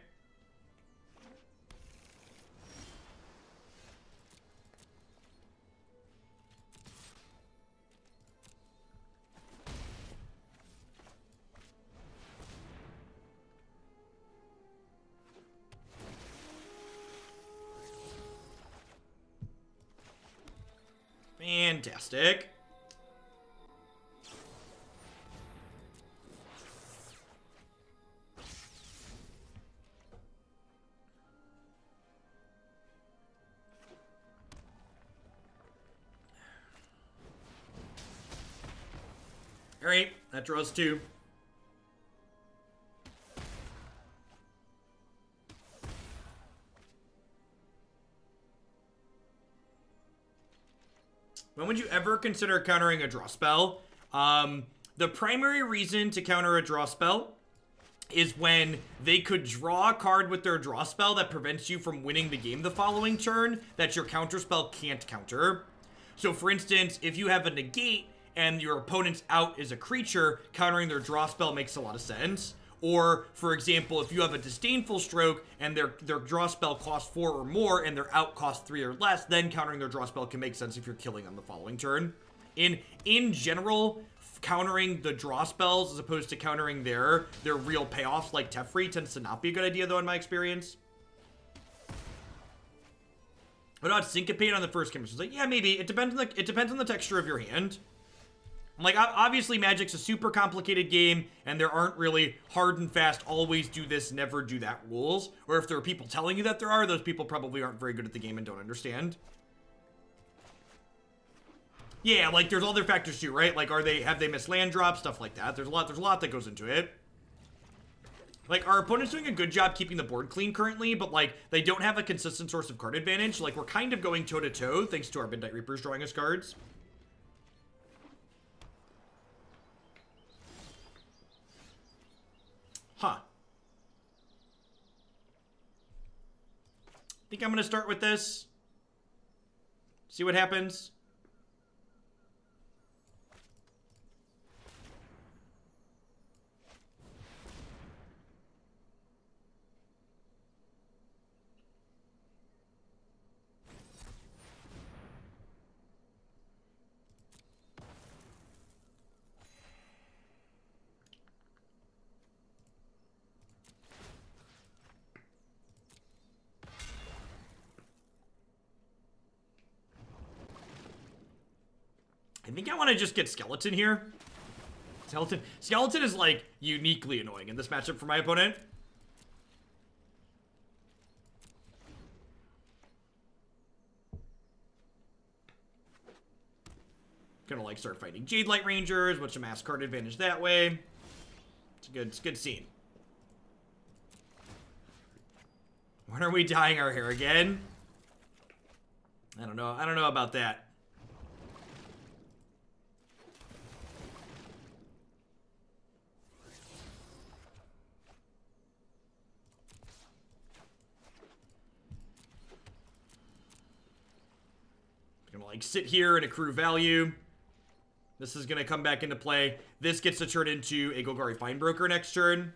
That draws two. When would you ever consider countering a draw spell? Um, the primary reason to counter a draw spell is when they could draw a card with their draw spell that prevents you from winning the game the following turn that your counter spell can't counter. So for instance, if you have a negate and your opponent's out is a creature, countering their draw spell makes a lot of sense. Or, for example, if you have a disdainful stroke and their their draw spell costs four or more and their out costs three or less, then countering their draw spell can make sense if you're killing on the following turn. In in general, countering the draw spells as opposed to countering their their real payoffs like Teferi tends to not be a good idea though in my experience. What about syncopate on the first game? It's like, yeah, maybe. It depends on the it depends on the texture of your hand. Like, obviously, Magic's a super complicated game, and there aren't really hard and fast, always do this, never do that rules. Or if there are people telling you that there are, those people probably aren't very good at the game and don't understand. Yeah, like, there's other factors too, right? Like, are they, have they missed land drops, stuff like that. There's a lot, there's a lot that goes into it. Like, our opponent's doing a good job keeping the board clean currently, but, like, they don't have a consistent source of card advantage. Like, we're kind of going toe-to-toe, -to -toe, thanks to our Midnight Reapers drawing us cards. Think I'm going to start with this. See what happens. Want to just get Skeleton here. Skeleton. Skeleton is, like, uniquely annoying in this matchup for my opponent. Gonna, like, start fighting Jadelight Rangers, which amass card advantage that way. It's a good, it's a good scene. When are we dyeing our hair again? I don't know. I don't know about that. Like sit here and accrue value. This is going to come back into play. This gets to turn into a Golgari Findbroker next turn.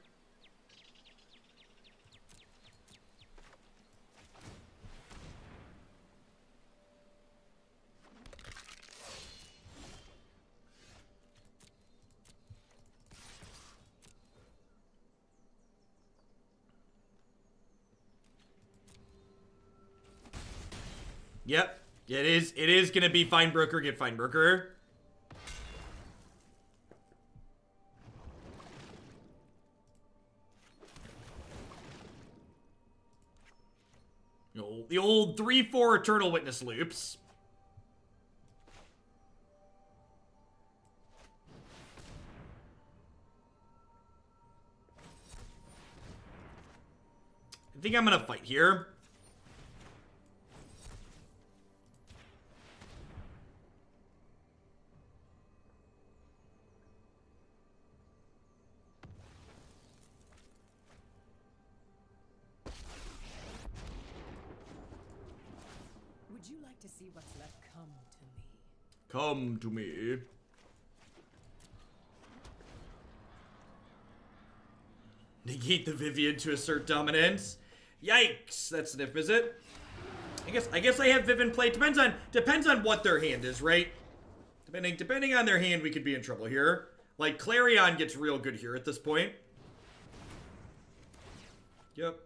Yep. It is it is gonna be Findbroker, get Findbroker. The old, the old 3-4 Eternal Witness loops. I think I'm gonna fight here. Come to me. Come to me. Negate the Vivien to assert dominance. Yikes! That's an if, is it? I guess I guess I have Vivien play. Depends on depends on what their hand is, right? Depending depending on their hand, we could be in trouble here. Like Clarion gets real good here at this point. Yep.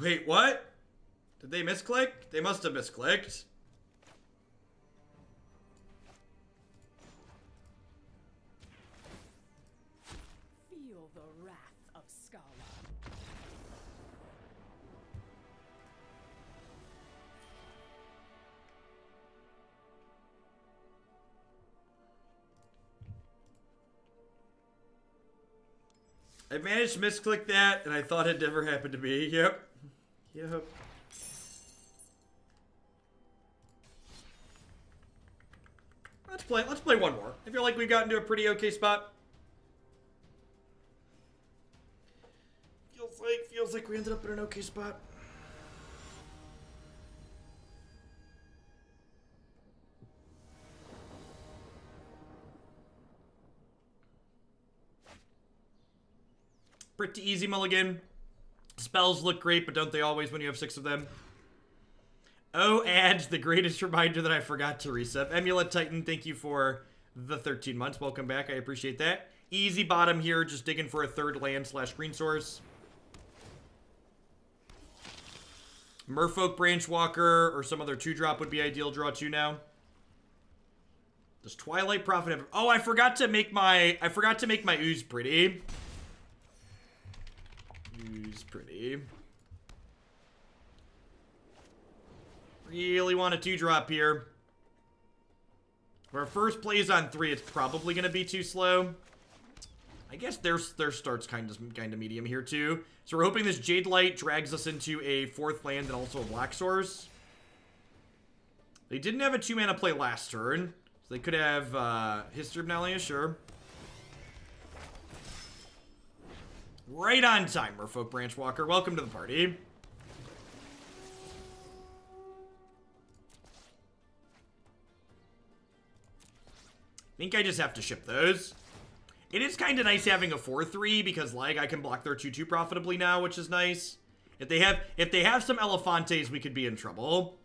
Wait, what? Did they misclick? They must have misclicked. Feel the wrath of Scala. I managed to misclick that, and I thought it never happened to me. Yep. Yep. Let's play. Let's play one more. I feel like we've gotten to a pretty okay spot. Feels like feels like we ended up in an okay spot. Pretty easy mulligan. Spells look great, but don't they always when you have six of them? Oh, and the greatest reminder that I forgot to reset. Emulet Titan, thank you for the 13 months. Welcome back. I appreciate that. Easy bottom here, just digging for a third land slash green source. Merfolk Branchwalker or some other two drop would be ideal. Draw two now. Does Twilight Prophet have? Oh, I forgot to make my I forgot to make my ooze pretty. Ooze pretty. Really want a two drop here. Our first plays on three, it's probably gonna be too slow. I guess their their start's kind of kind of medium here too. So we're hoping this Jadelight drags us into a fourth land and also a black source. They didn't have a two mana play last turn, so they could have uh, History of Benalia, sure. Right on time, Merfolk Branchwalker. Welcome to the party. I think I just have to ship those. It is kind of nice having a 4-3 because like I can block their 2-2 profitably now, which is nice. If they have if they have some Elefantes, we could be in trouble.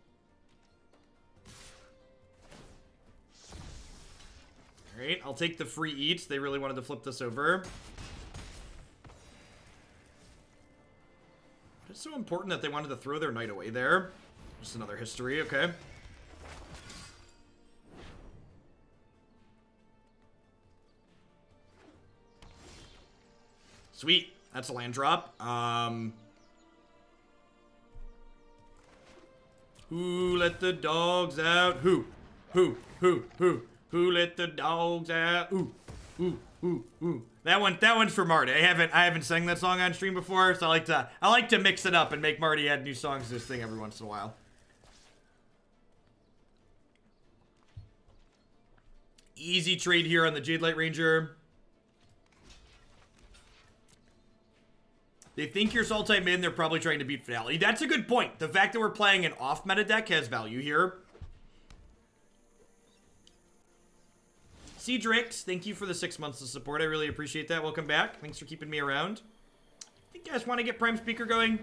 Alright, I'll take the free eats. They really wanted to flip this over. So important that they wanted to throw their knight away there. Just another history, okay. Sweet. That's a land drop. Um... Who let the dogs out? Who? Who? Who? Who? Who let the dogs out? Ooh, ooh, ooh, ooh. That one, that one's for Marty. I haven't, I haven't sang that song on stream before, so I like to, I like to mix it up and make Marty add new songs to this thing every once in a while. Easy trade here on the Jadelight Ranger. They think you're Sultai Min, they're probably trying to beat Finale. That's a good point. The fact that we're playing an off-meta deck has value here. Cedrix, thank you for the six months of support. I really appreciate that. Welcome back. Thanks for keeping me around. I think you guys want to get Prime Speaker going.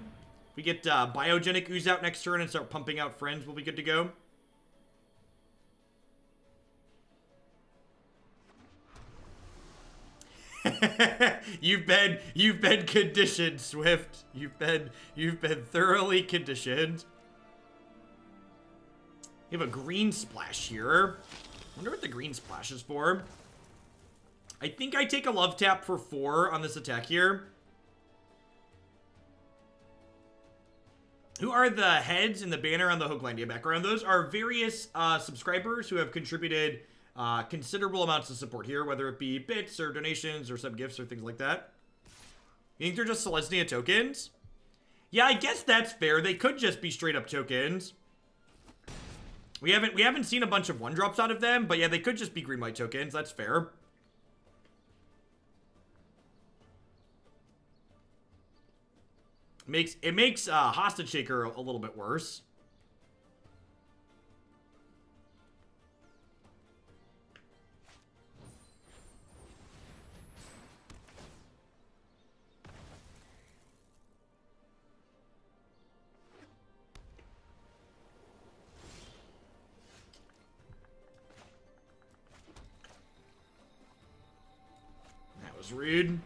We get uh, Biogenic Ooze out next turn and start pumping out friends. We'll be good to go. you've been you've been conditioned, Swift. You've been you've been thoroughly conditioned. We have a green splash here. Wonder what the green splash is for. I think I take a love tap for four on this attack here. Who are the heads in the banner on the Hooglandia background? Those are various uh, subscribers who have contributed uh, considerable amounts of support here, whether it be bits or donations or sub gifts or things like that. You think they're just Selesnya tokens? Yeah, I guess that's fair. They could just be straight up tokens. We haven't we haven't seen a bunch of one drops out of them, but yeah, they could just be green white tokens. That's fair. Makes it makes uh, hostage taker a, a little bit worse. Rude.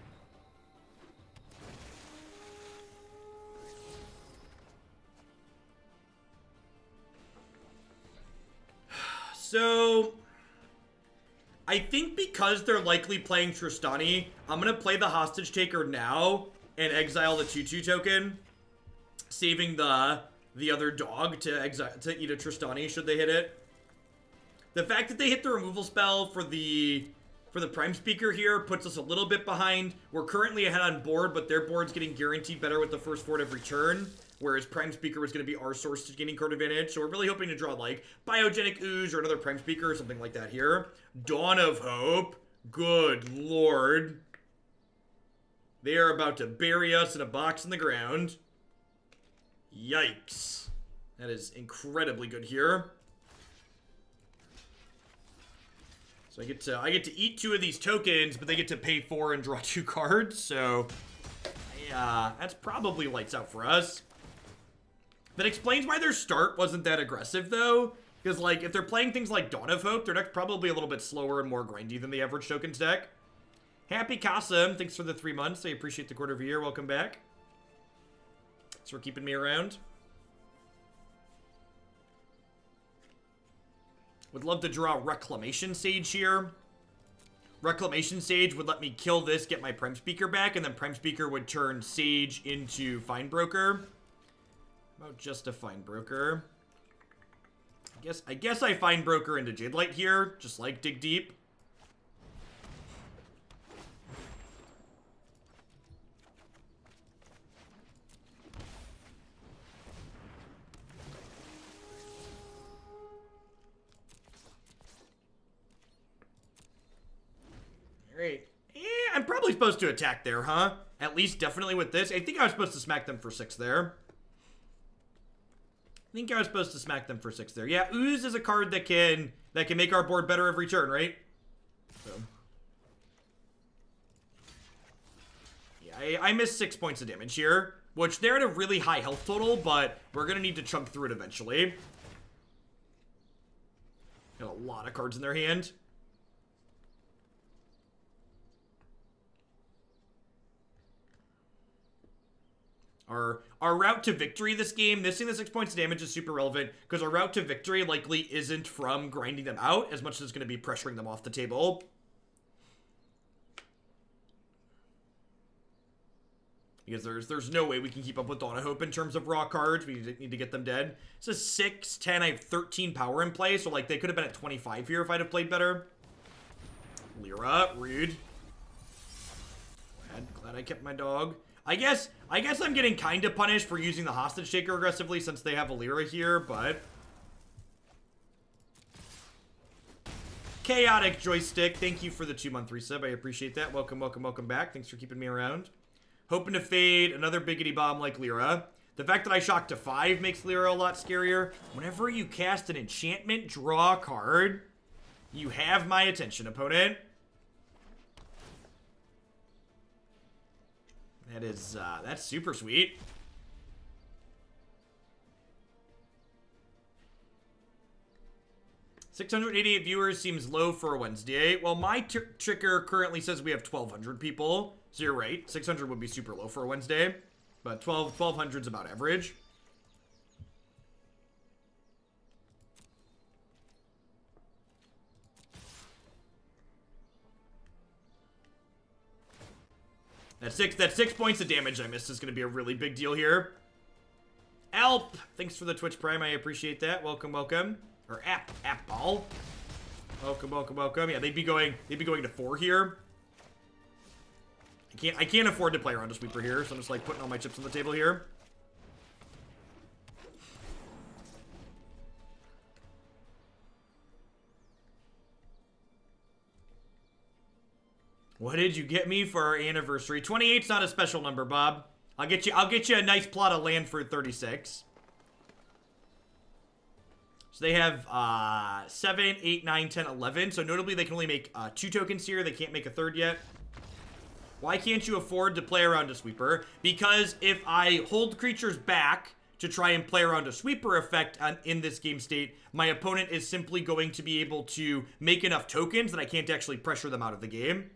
So, I think because they're likely playing Trostani, I'm going to play the Hostage Taker now and exile the 2-2 token, saving the the other dog to exile to eat a Trostani should they hit it. The fact that they hit the removal spell for the for the Prime Speaker here puts us a little bit behind. We're currently ahead on board, but their board's getting guaranteed better with the first fort every turn. Whereas Prime Speaker was going to be our source to gaining card advantage. So we're really hoping to draw like Biogenic Ooze or another Prime Speaker or something like that here. Dawn of Hope. Good lord. They are about to bury us in a box in the ground. Yikes. That is incredibly good here. So I get to I get to eat two of these tokens, but they get to pay four and draw two cards. So yeah, uh, that's probably lights out for us. That explains why their start wasn't that aggressive though. Because like if they're playing things like Dawn of Hope, their deck's probably a little bit slower and more grindy than the average tokens deck. Happy Kasim, thanks for the three months. I appreciate the quarter of a year. Welcome back. Thanks for keeping me around. Would love to draw Reclamation Sage here. Reclamation Sage would let me kill this, get my Prime Speaker back, and then Prime Speaker would turn Sage into Findbroker. About just a Findbroker. I guess I guess I Findbroker into Jadelight here, just like Dig Deep. Supposed to attack there, huh? At least definitely with this. I think I was supposed to smack them for six there. I think I was supposed to smack them for six there. Yeah, Ooze is a card that can that can make our board better every turn, right? So. Yeah, I, I missed six points of damage here, which they're at a really high health total, but we're gonna need to chunk through it eventually. Got a lot of cards in their hand. Our our route to victory this game, missing the six points of damage is super relevant because our route to victory likely isn't from grinding them out as much as it's going to be pressuring them off the table. Because there's there's no way we can keep up with Dawn of Hope in terms of raw cards. We need to get them dead. It's a 6, 10, I have 13 power in play, so like they could have been at 25 here if I'd have played better. Lyra, rude. Glad, glad I kept my dog. I guess I guess I'm getting kind of punished for using the hostage taker aggressively since they have a Lyra here, but Chaotic joystick, thank you for the two month resub. I appreciate that. Welcome, welcome, welcome back. Thanks for keeping me around. Hoping to fade another biggity bomb like Lyra. The fact that I shocked to five makes Lyra a lot scarier. Whenever you cast an enchantment, draw card. You have my attention, opponent. That is, uh, that's super sweet. Six hundred eighty-eight viewers seems low for a Wednesday. Well, my ticker currently says we have twelve hundred people. So you're right. Six hundred would be super low for a Wednesday, but 12 1200 is about average. That six that six points of damage I missed is going to be a really big deal here. Alp, thanks for the Twitch Prime. I appreciate that. Welcome, welcome. Or app, app ball. Welcome, welcome, welcome. Yeah, they'd be going they'd be going to four here. I can't I can't afford to play around a sweeper here, so I'm just like putting all my chips on the table here. What did you get me for our anniversary? 28's not a special number, Bob. I'll get you I'll get you a nice plot of land for 36. So they have uh, 7, 8, 9, 10, 11. So notably, they can only make uh, two tokens here. They can't make a third yet. Why can't you afford to play around a sweeper? Because if I hold creatures back to try and play around a sweeper effect on, in this game state, my opponent is simply going to be able to make enough tokens that I can't actually pressure them out of the game.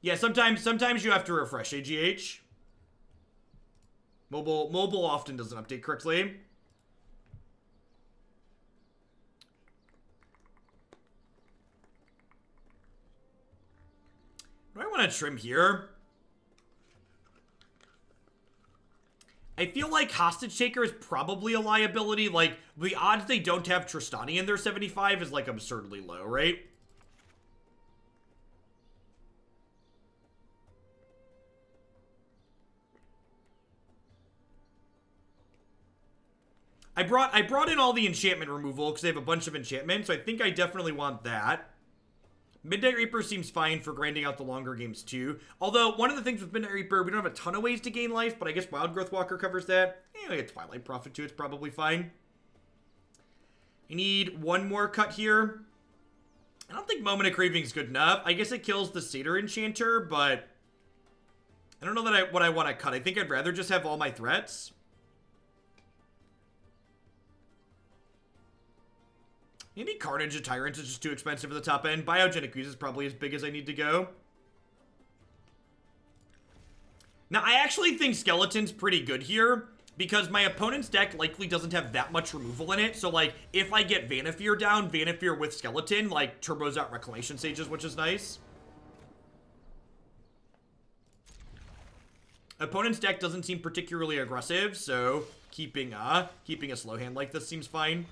Yeah, sometimes sometimes you have to refresh AGH. Mobile mobile often doesn't update correctly. Do I want to trim here? I feel like Hostage Taker is probably a liability. Like, the odds they don't have Trostani in their 75 is, like, absurdly low, right? I brought I brought in all the enchantment removal because they have a bunch of enchantments, so I think I definitely want that. Midnight Reaper seems fine for grinding out the longer games too. Although, one of the things with Midnight Reaper, we don't have a ton of ways to gain life, but I guess Wildgrowth Walker covers that. Eh, anyway, Twilight Prophet too, it's probably fine. I need one more cut here. I don't think Moment of Craving is good enough. I guess it kills the Satyr Enchanter, but... I don't know that I what I want to cut. I think I'd rather just have all my threats. Maybe Carnage of Tyrant is just too expensive at the top end. Biogenic Ooze is probably as big as I need to go. Now, I actually think Skeleton's pretty good here because my opponent's deck likely doesn't have that much removal in it. So, like, if I get Vannifar down, Vannifar with Skeleton, like, turbos out Reclamation Sages, which is nice. Opponent's deck doesn't seem particularly aggressive, so keeping, uh, keeping a slow hand like this seems fine.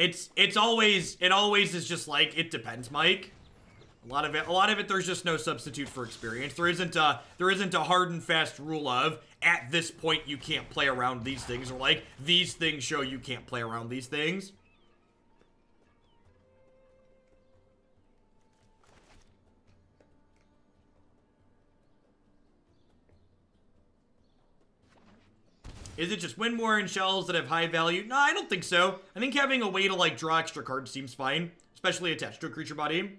It's it's always it always is just like it depends, Mike. A lot of it, a lot of it, there's just no substitute for experience. There isn't a there isn't a hard and fast rule of at this point you can't play around these things, or like these things show you can't play around these things. Is it just win more in shells that have high value? No, I don't think so. I think having a way to, like, draw extra cards seems fine. Especially attached to a creature body.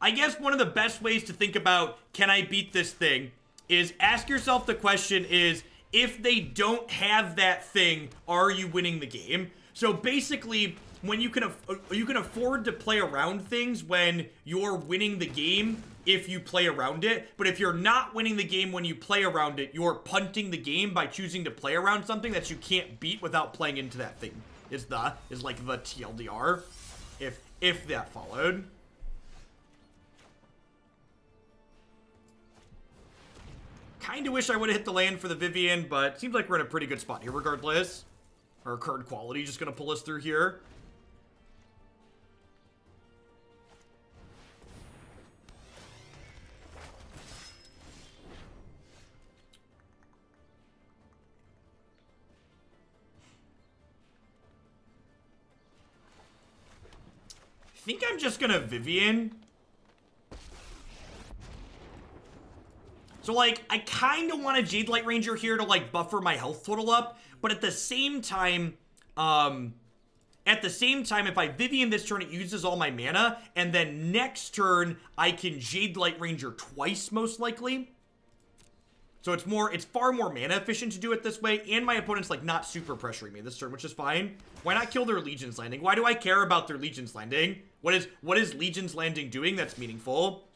I guess one of the best ways to think about, can I beat this thing, is ask yourself the question is, if they don't have that thing, are you winning the game? So basically, when you can uh, you can afford to play around things when you're winning the game if you play around it. But if you're not winning the game when you play around it, you're punting the game by choosing to play around something that you can't beat without playing into that thing. Is the is like the TLDR. If if that followed. Kinda wish I would have hit the land for the Vivien, but seems like we're in a pretty good spot here regardless. Our card quality just gonna pull us through here. Think I'm just gonna Vivien. So, like, I kind of want a Jadelight Ranger here to, like, buffer my health total up. But at the same time, um... At the same time, if I Vivien this turn, it uses all my mana. And then next turn, I can Jadelight Ranger twice, most likely. So it's more, it's far more mana efficient to do it this way, and my opponent's like not super pressuring me this turn, which is fine. Why not kill their Legion's Landing? Why do I care about their Legion's Landing? What is, what is Legion's Landing doing that's meaningful?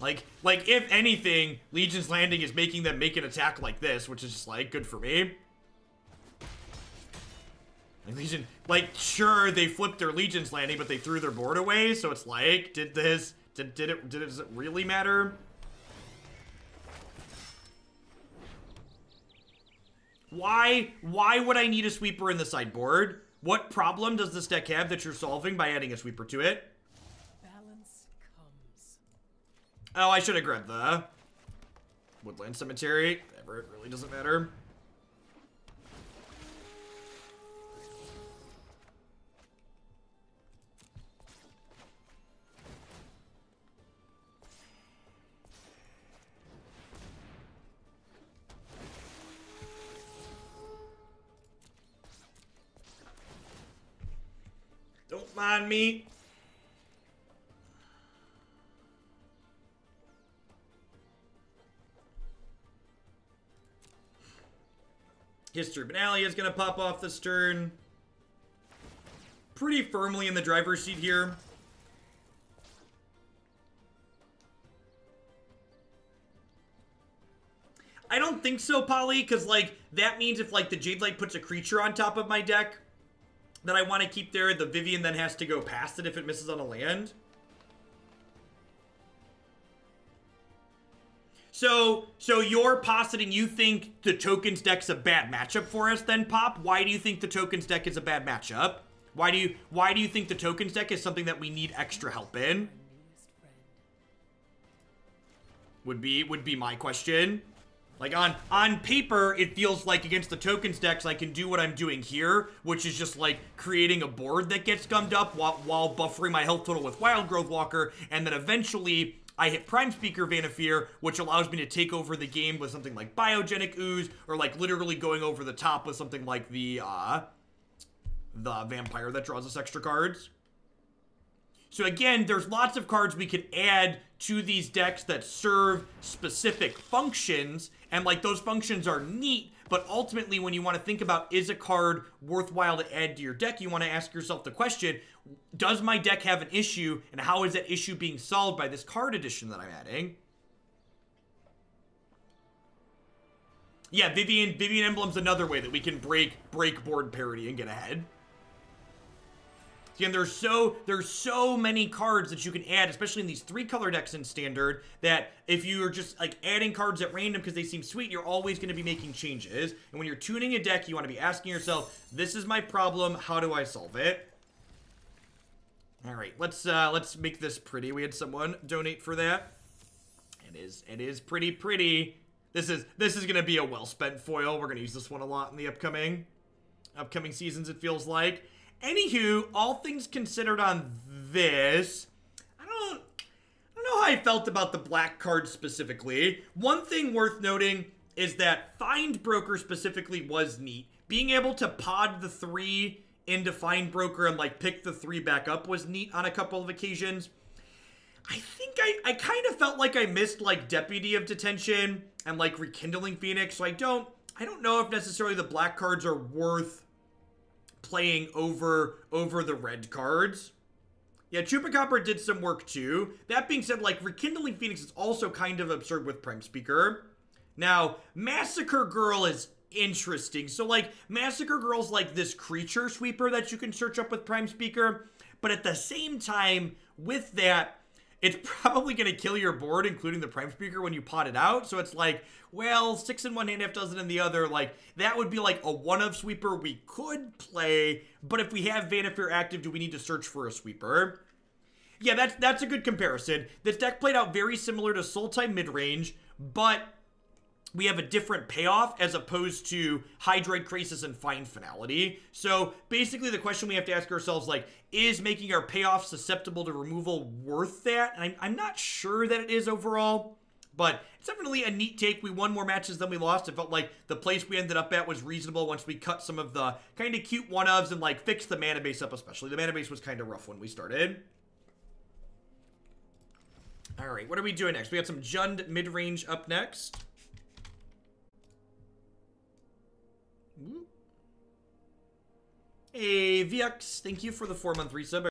Like, like if anything, Legion's Landing is making them make an attack like this, which is just like, good for me. Like Legion, like, sure, they flipped their Legion's Landing, but they threw their board away, so it's like, did this did, did it, did it, does it really matter? Why, why would I need a sweeper in the sideboard? What problem does this deck have that you're solving by adding a sweeper to it? Balance comes. Oh, I should have grabbed the Woodland Cemetery. Whatever, it really doesn't matter. Don't mind me. History Benalia is going to pop off this turn. pretty firmly in the driver's seat here. I don't think so, Polly, because, like, that means if, like, the Jadelight puts a creature on top of my deck that I want to keep there, the Vivien then has to go past it if it misses on a land. So, so you're positing you think the tokens deck's a bad matchup for us then, Pop? Why do you think the tokens deck is a bad matchup? Why do you why do you think the tokens deck is something that we need extra help in? Would be would be my question. Like on on paper, it feels like against the tokens decks, I can do what I'm doing here, which is just like creating a board that gets gummed up while, while buffering my health total with Wildgrowth Walker, and then eventually I hit Prime Speaker Vannifar, which allows me to take over the game with something like Biogenic Ooze, or like literally going over the top with something like the uh the vampire that draws us extra cards. So again, there's lots of cards we could add to these decks that serve specific functions, and like those functions are neat, but ultimately when you want to think about is a card worthwhile to add to your deck, you want to ask yourself the question, does my deck have an issue, and how is that issue being solved by this card addition that I'm adding? Yeah, Vivien Vivien Emblem's another way that we can break break board parity and get ahead. Again, there's so there's so many cards that you can add, especially in these three color decks in standard, that if you're just like adding cards at random because they seem sweet, you're always going to be making changes. And when you're tuning a deck, you want to be asking yourself, "This is my problem. How do I solve it?" All right, let's uh, let's make this pretty. We had someone donate for that. It is it is pretty pretty. This is this is gonna be a well spent foil. We're gonna use this one a lot in the upcoming upcoming seasons. It feels like. Anywho, all things considered on this, I don't, I don't know how I felt about the black card specifically. One thing worth noting is that Findbroker specifically was neat. Being able to pod the three into Findbroker and like pick the three back up was neat on a couple of occasions. I think I, I kind of felt like I missed like Deputy of Detention and like Rekindling Phoenix, so I don't I don't know if necessarily the black cards are worth playing over over the red cards. Yeah, Chupacabra did some work too. That being said, like Rekindling Phoenix is also kind of absurd with Prime Speaker. Now, Massacre Girl is interesting. So like Massacre Girl's like this creature sweeper that you can search up with Prime Speaker, but at the same time with that it's probably going to kill your board, including the Prime Speaker, when you pot it out. So it's like, well, six in one hand, half dozen in the other. Like, that would be like a one of sweeper we could play. But if we have Vannifar active, do we need to search for a sweeper? Yeah, that's that's a good comparison. This deck played out very similar to Sultai midrange, but we have a different payoff as opposed to Hydroid Krasis and Find Finality. So basically the question we have to ask ourselves, like, is making our payoff susceptible to removal worth that? And I'm, I'm not sure that it is overall, but it's definitely a neat take. We won more matches than we lost. It felt like the place we ended up at was reasonable once we cut some of the kind of cute one-ofs and, like, fixed the mana base up especially. The mana base was kind of rough when we started. All right, what are we doing next? We got some Jund mid-range up next. Hey, VX, thank you for the four month resub.